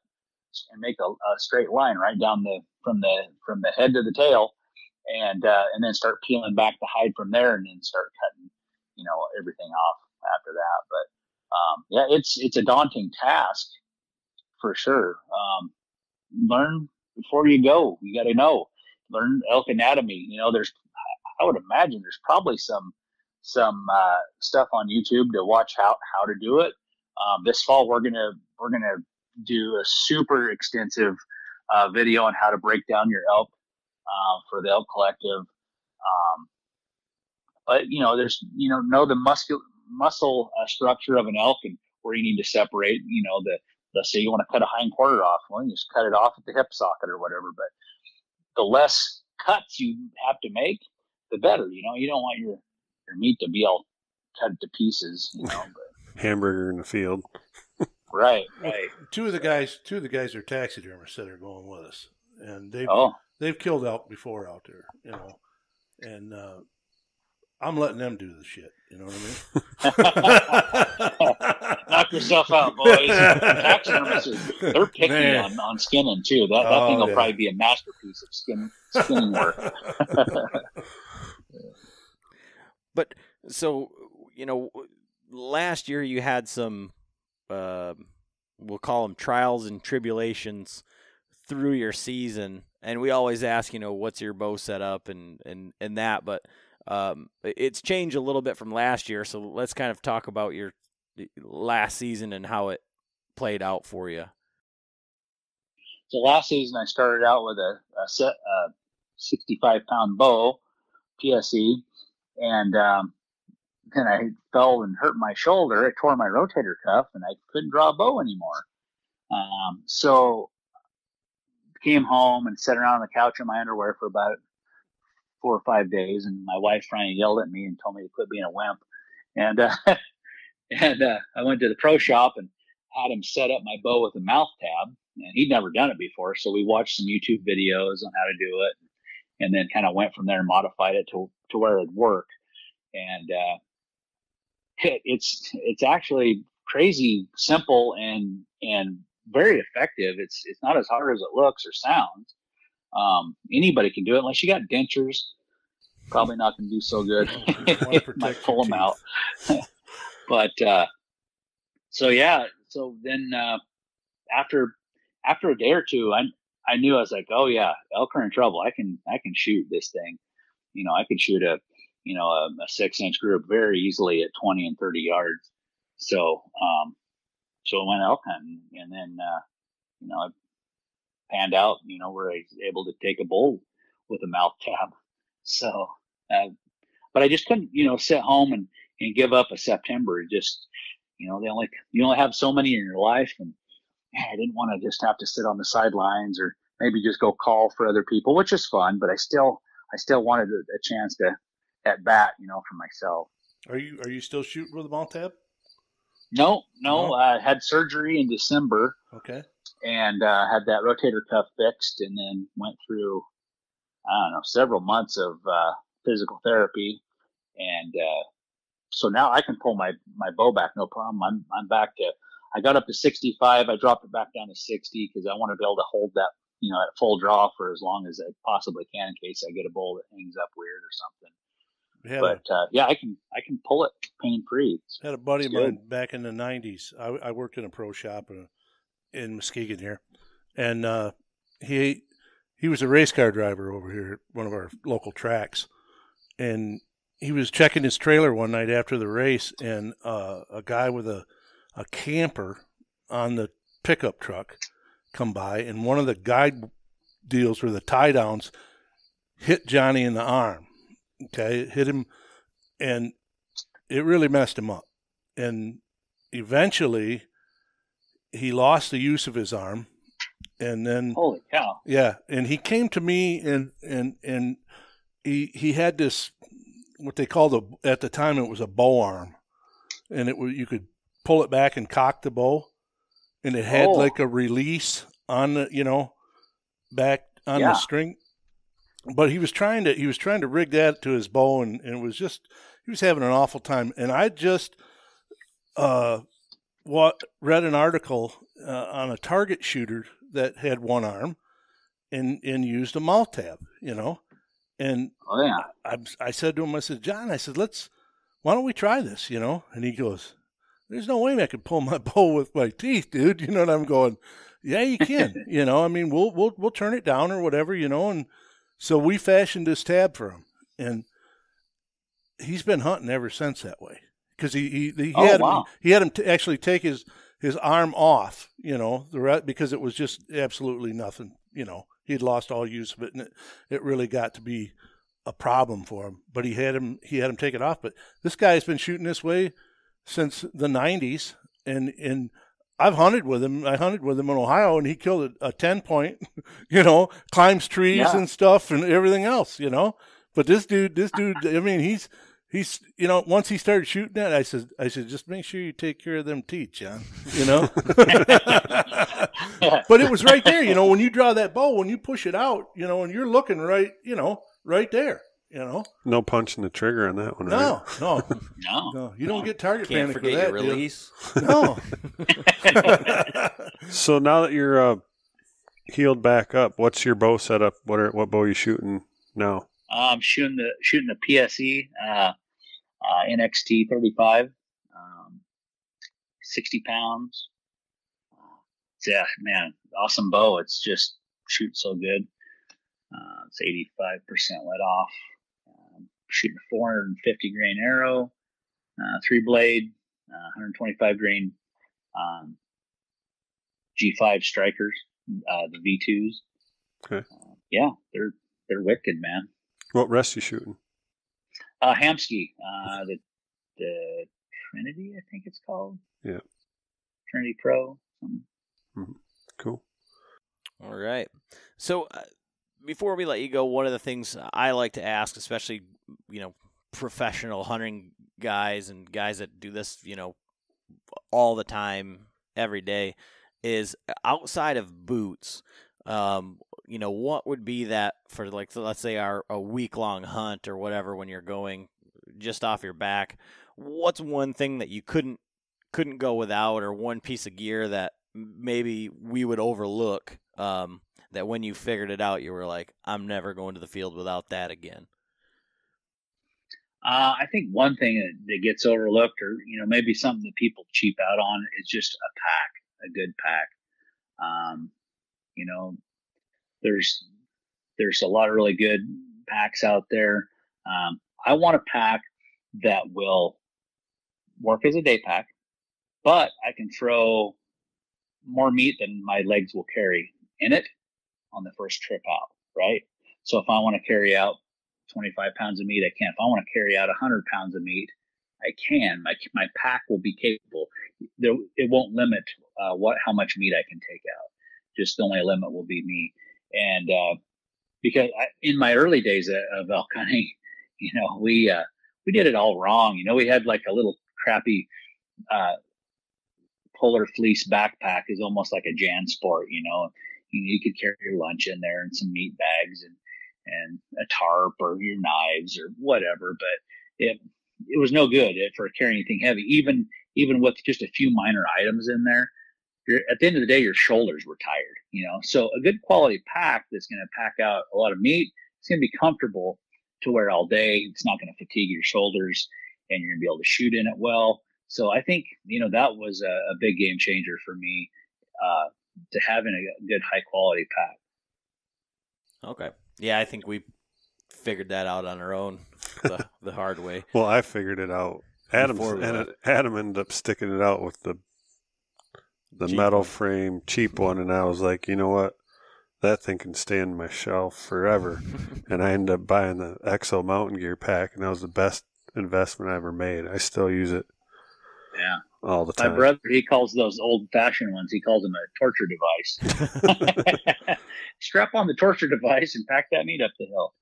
and make a, a straight line right down the, from the, from the head to the tail and, uh, and then start peeling back the hide from there and then start cutting, you know, everything off after that. But, um, yeah, it's it's a daunting task for sure. Um, learn before you go. You got to know. Learn elk anatomy. You know, there's I would imagine there's probably some some uh, stuff on YouTube to watch how how to do it. Um, this fall we're gonna we're gonna do a super extensive uh, video on how to break down your elk uh, for the elk collective. Um, but you know, there's you know know the muscular muscle uh, structure of an elk and where you need to separate, you know, the, let's say you want to cut a hind quarter off, well, you just cut it off at the hip socket or whatever. But the less cuts you have to make, the better. You know, you don't want your, your meat to be all cut to pieces, you know. But, Hamburger in the field. right, right. Two of the guys, two of the guys are taxidermists that are going with us, and they've Oh, they've killed elk before out there, you know, and uh, I'm letting them do the shit. You know what I mean? knock yourself out, boys. Taxidermists, are- they're picky Man. on, on skinning too. That, that Oh, thing will yeah. probably be a masterpiece of skin skinning work. But so you know, last year you had some, uh, we'll call them trials and tribulations through your season, and we always ask, you know, what's your bow setup and and and that, but um, it's changed a little bit from last year. So let's kind of talk about your last season and how it played out for you. So last season I started out with a, a set, uh, 65 pound bow, PSE, and um, then I fell and hurt my shoulder. I tore my rotator cuff, and I couldn't draw a bow anymore. Um, so came home and sat around on the couch in my underwear for about four or five days, and my wife finally yelled at me and told me to quit being a wimp. And uh, and uh, I went to the pro shop and had him set up my bow with a mouth tab, and he'd never done it before. So we watched some YouTube videos on how to do it, and then kind of went from there and modified it to to where it'd work. And uh, it, it's it's actually crazy simple and and very effective. It's it's not as hard as it looks or sounds. Um, anybody can do it unless you got dentures. Probably not going to do so good. Might pull them out. but uh, so yeah, so then uh, after after a day or two, I I knew I was like, oh yeah, elk are in trouble. I can I can shoot this thing. You know, I could shoot a you know a, a six inch group very easily at twenty and thirty yards. So um, so I went elk hunting, and then uh, you know I panned out. You know, where I was able to take a bowl with a mouth tab. So, uh, but I just couldn't you know sit home and and give up a September. It Just you know, they only you only have so many in your life, and man, I didn't want to just have to sit on the sidelines or maybe just go call for other people, which is fun. But I still I still wanted a, a chance to at bat, you know, for myself. Are you are you still shooting with a mouth tab? No, no, No? I had surgery in December Okay. And uh, had that rotator cuff fixed, and then went through I don't know several months of uh, physical therapy, and uh, so now I can pull my my bow back no problem. I'm I'm back to I got up to 65. I dropped it back down to 60 because I want to be able to hold that you know at full draw for as long as I possibly can in case I get a bull that hangs up weird or something. Had But uh, yeah, I can I can pull it pain free. had a buddy of mine back in the '90s. I, I worked in a pro shop in, in Muskegon here, and uh, he he was a race car driver over here at one of our local tracks, and he was checking his trailer one night after the race, and uh, a guy with a a camper on the pickup truck come by, and one of the guide deals where the tie downs hit Johnny in the arm. Okay, hit him, and it really messed him up. And eventually, he lost the use of his arm, and then Holy cow! yeah, and he came to me and and and he he had this what they called a at the time it was a bow arm, and it was you could pull it back and cock the bow, and it had Oh. like a release on the you know back on Yeah. the string. But he was trying to he was trying to rig that to his bow, and, and it was just he was having an awful time. And I just uh what read an article uh, on a target shooter that had one arm and and used a mouth tab, you know, and Oh yeah. I, I said to him, I said, John, I said, let's, why don't we try this, you know? And he goes, there's no way I could pull my bow with my teeth, dude. You know, what I'm going, yeah, you can, you know, I mean, we'll, we'll, we'll turn it down or whatever, you know, and so we fashioned this tab for him and he's been hunting ever since that way. Cause he, he, he Oh, had, him, he had him to actually take his, his arm off, you know, the re- because it was just absolutely nothing, you know, he'd lost all use of it and it, it really got to be, a problem for him. But he had him he had him take it off. But this guy's been shooting this way since the '90s, and and I've hunted with him. I hunted with him in Ohio, and he killed a, a ten point. You know, climbs trees Yeah. and stuff and everything else. You know, but this dude, this dude, I mean, he's. He's, you know, once he started shooting that, I said, I said, just make sure you take care of them teeth, John. You know, but it was right there. You know, when you draw that bow, when you push it out, you know, and you're looking right, you know, right there. You know, No punching the trigger on that one, right? no, no, No. no. You don't get target Can't panic forget with that. your dude. release. No. So now that you're uh, healed back up, what's your bow setup? What are what bow are you shooting now? I'm shooting the shooting the PSE uh, uh, NXT 35, um, 60 pounds. Yeah, man, awesome bow. It's just shoots so good. Uh, it's 85% let off. Um, shooting a 450 grain arrow, uh, three blade, uh, 125 grain um, G5 strikers, uh, the V2s. Okay. Uh, yeah, they're they're wicked, man. What rest you shooting? Uh, Hamskea, uh, the the Trinity, I think it's called. Yeah. Trinity Pro. something. Cool. All right. So uh, before we let you go, one of the things I like to ask, especially you know professional hunting guys and guys that do this, you know, all the time, every day, is outside of boots. Um, you know, what would be that for like let's say our a week long hunt or whatever when you're going just off your back? What's one thing that you couldn't couldn't go without, or one piece of gear that maybe we would overlook? Um, that when you figured it out, you were like, I'm never going to the field without that again. Uh, I think one thing that, gets overlooked, or you know, maybe something that people cheap out on, is just a pack, a good pack. Um, you know, there's there's a lot of really good packs out there. Um, I want a pack that will work as a day pack, but I can throw more meat than my legs will carry in it on the first trip out, right? So if I want to carry out 25 pounds of meat, I can. If I want to carry out 100 pounds of meat, I can. My my pack will be capable. There, it won't limit uh, what how much meat I can take out. Just the only limit will be me. And uh, because I, in my early days of, of elk hunting, you know, we uh, we did it all wrong. You know, we had like a little crappy uh, polar fleece backpack is almost like a Jan Sport. You know, you, you could carry your lunch in there and some meat bags and and a tarp or your knives or whatever. But it it was no good for carrying anything heavy. Even even with just a few minor items in there, you're, at the end of the day, your shoulders were tired. You know, so a good quality pack that's going to pack out a lot of meat. It's going to be comfortable to wear all day. It's not going to fatigue your shoulders, and you're going to be able to shoot in it well. So I think you know that was a, a big game changer for me uh, to having a good high quality pack. Okay. Yeah, I think we figured that out on our own the, the hard way. Well, I figured it out. Adam we. Adam ended up sticking it out with the the Cheap metal frame cheap one, and I was like, you know what, that thing can stay on my shelf forever. and I ended up buying the Exo Mountain Gear pack, and that was the best investment I ever made. I still use it Yeah. all the time. My brother, he calls those old fashioned ones, he calls them a torture device. Strap on the torture device and pack that meat up the hill.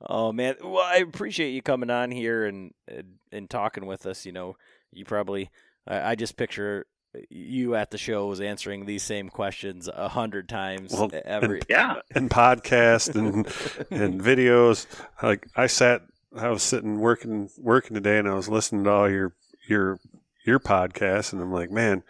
Oh man, well I appreciate you coming on here and and, and talking with us. You know, you probably I, I just picture you at the show was answering these same questions a hundred times Well, every. Yeah. and podcasts and and videos. Like I sat, I was sitting working working today, and I was listening to all your your your podcasts, and I'm like, man,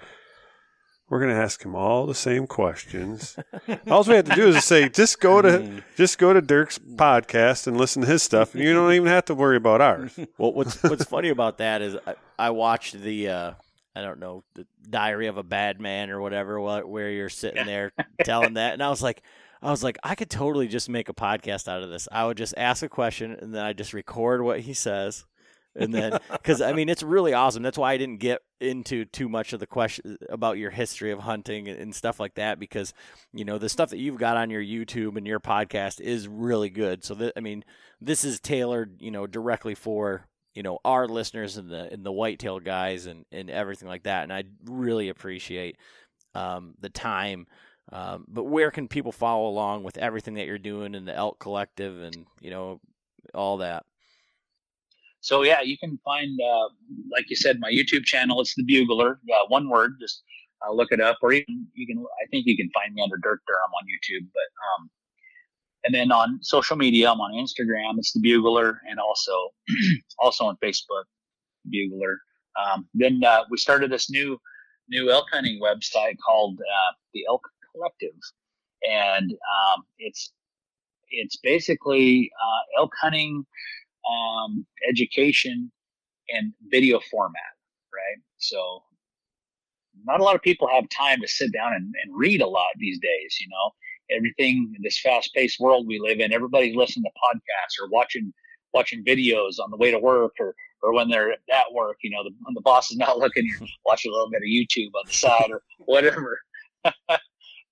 we're gonna ask him all the same questions. all we have to do is say, just go to just go to Dirk's podcast and listen to his stuff, and you don't even have to worry about ours. Well, what's what's funny about that is I, I watched the uh, I don't know the Diary of a Bad Man or whatever wh- where you're sitting there telling that, and I was like. I was like, I could totally just make a podcast out of this. I would just ask a question and then I just record what he says, and then because I mean it's really awesome. That's why I didn't get into too much of the question about your history of hunting and stuff like that because you know the stuff that you've got on your YouTube and your podcast is really good. So that I mean this is tailored you know directly for you know our listeners and the and the whitetail guys and and everything like that. And I really appreciate um, the time. Um, but where can people follow along with everything that you're doing in the Elk Collective and you know all that? So yeah, you can find, uh, like you said, my YouTube channel. It's the Bugler, uh, one word. Just uh, look it up, or even you can. I think you can find me under Dirk Durham on YouTube. But um, and then on social media, I'm on Instagram. It's the Bugler, and also also on Facebook, Bugler. Um, then uh, we started this new new elk hunting website called uh, the Elk Collective, and um, it's it's basically uh, elk hunting um, education and video format, right? So not a lot of people have time to sit down and, and read a lot these days, you know. Everything in this fast paced world we live in, everybody's listening to podcasts or watching watching videos on the way to work or or when they're at work, you know, the, when the boss is not looking, you're watching a little bit of YouTube on the side or whatever.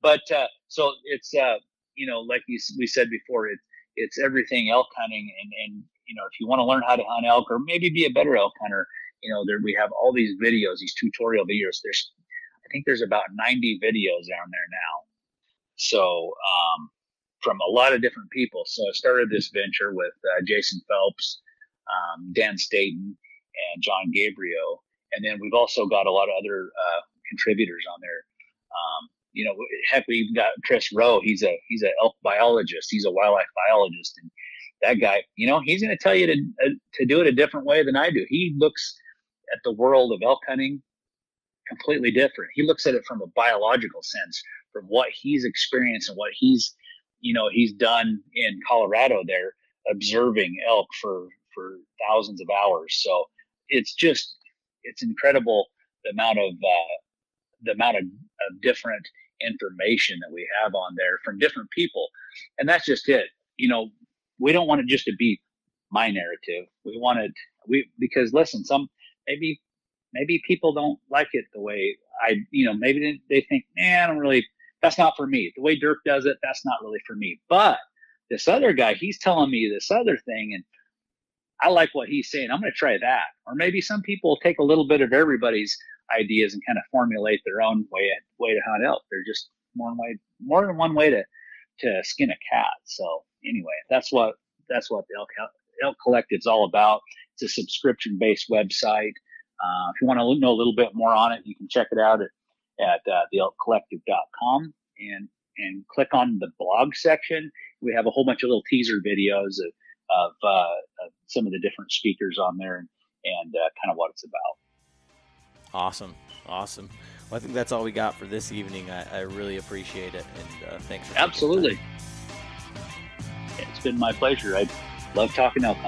but uh, so it's uh, you know, like you, we said before, it's it's everything elk hunting, and and you know, if you want to learn how to hunt elk or maybe be a better elk hunter, you know, there we have all these videos, these tutorial videos. There's, I think there's about 90 videos down there now. So um, from a lot of different people. So I started this venture with uh, Jason Phelps, um, Dan Staton, and John Gabriel, and then we've also got a lot of other uh, contributors on there. Um, you know, heck, we even got Chris Rowe. He's a he's an elk biologist. He's a wildlife biologist, and that guy, you know, he's going to tell you to uh, to do it a different way than I do. He looks at the world of elk hunting completely different. He looks at it from a biological sense, from what he's experienced and what he's, you know, he's done in Colorado there, observing elk for for thousands of hours. So it's just it's incredible the amount of uh, the amount of, of different information that we have on there from different people, and that's just it. You know, we don't want it just to be my narrative. We want it we because listen, some maybe maybe people don't like it the way I you know maybe they, they think, man, I don't really that's not for me. The way Dirk does it, that's not really for me. But this other guy, he's telling me this other thing, and I like what he's saying. I'm going to try that. Or maybe some people take a little bit of everybody's ideas and kind of formulate their own way way to hunt elk. There's just more than way more than one way to to skin a cat. So anyway, that's what that's what the elk elk collective is all about. It's a subscription based website. Uh, if you want to know a little bit more on it, you can check it out at at uh, theelkcollective.com and and click on the blog section. We have a whole bunch of little teaser videos of of, uh, of some of the different speakers on there and and uh, kind of what it's about. Awesome, awesome. Well, I think that's all we got for this evening. I, I really appreciate it, and uh, thanks. For Absolutely, it's been my pleasure. I love talking elk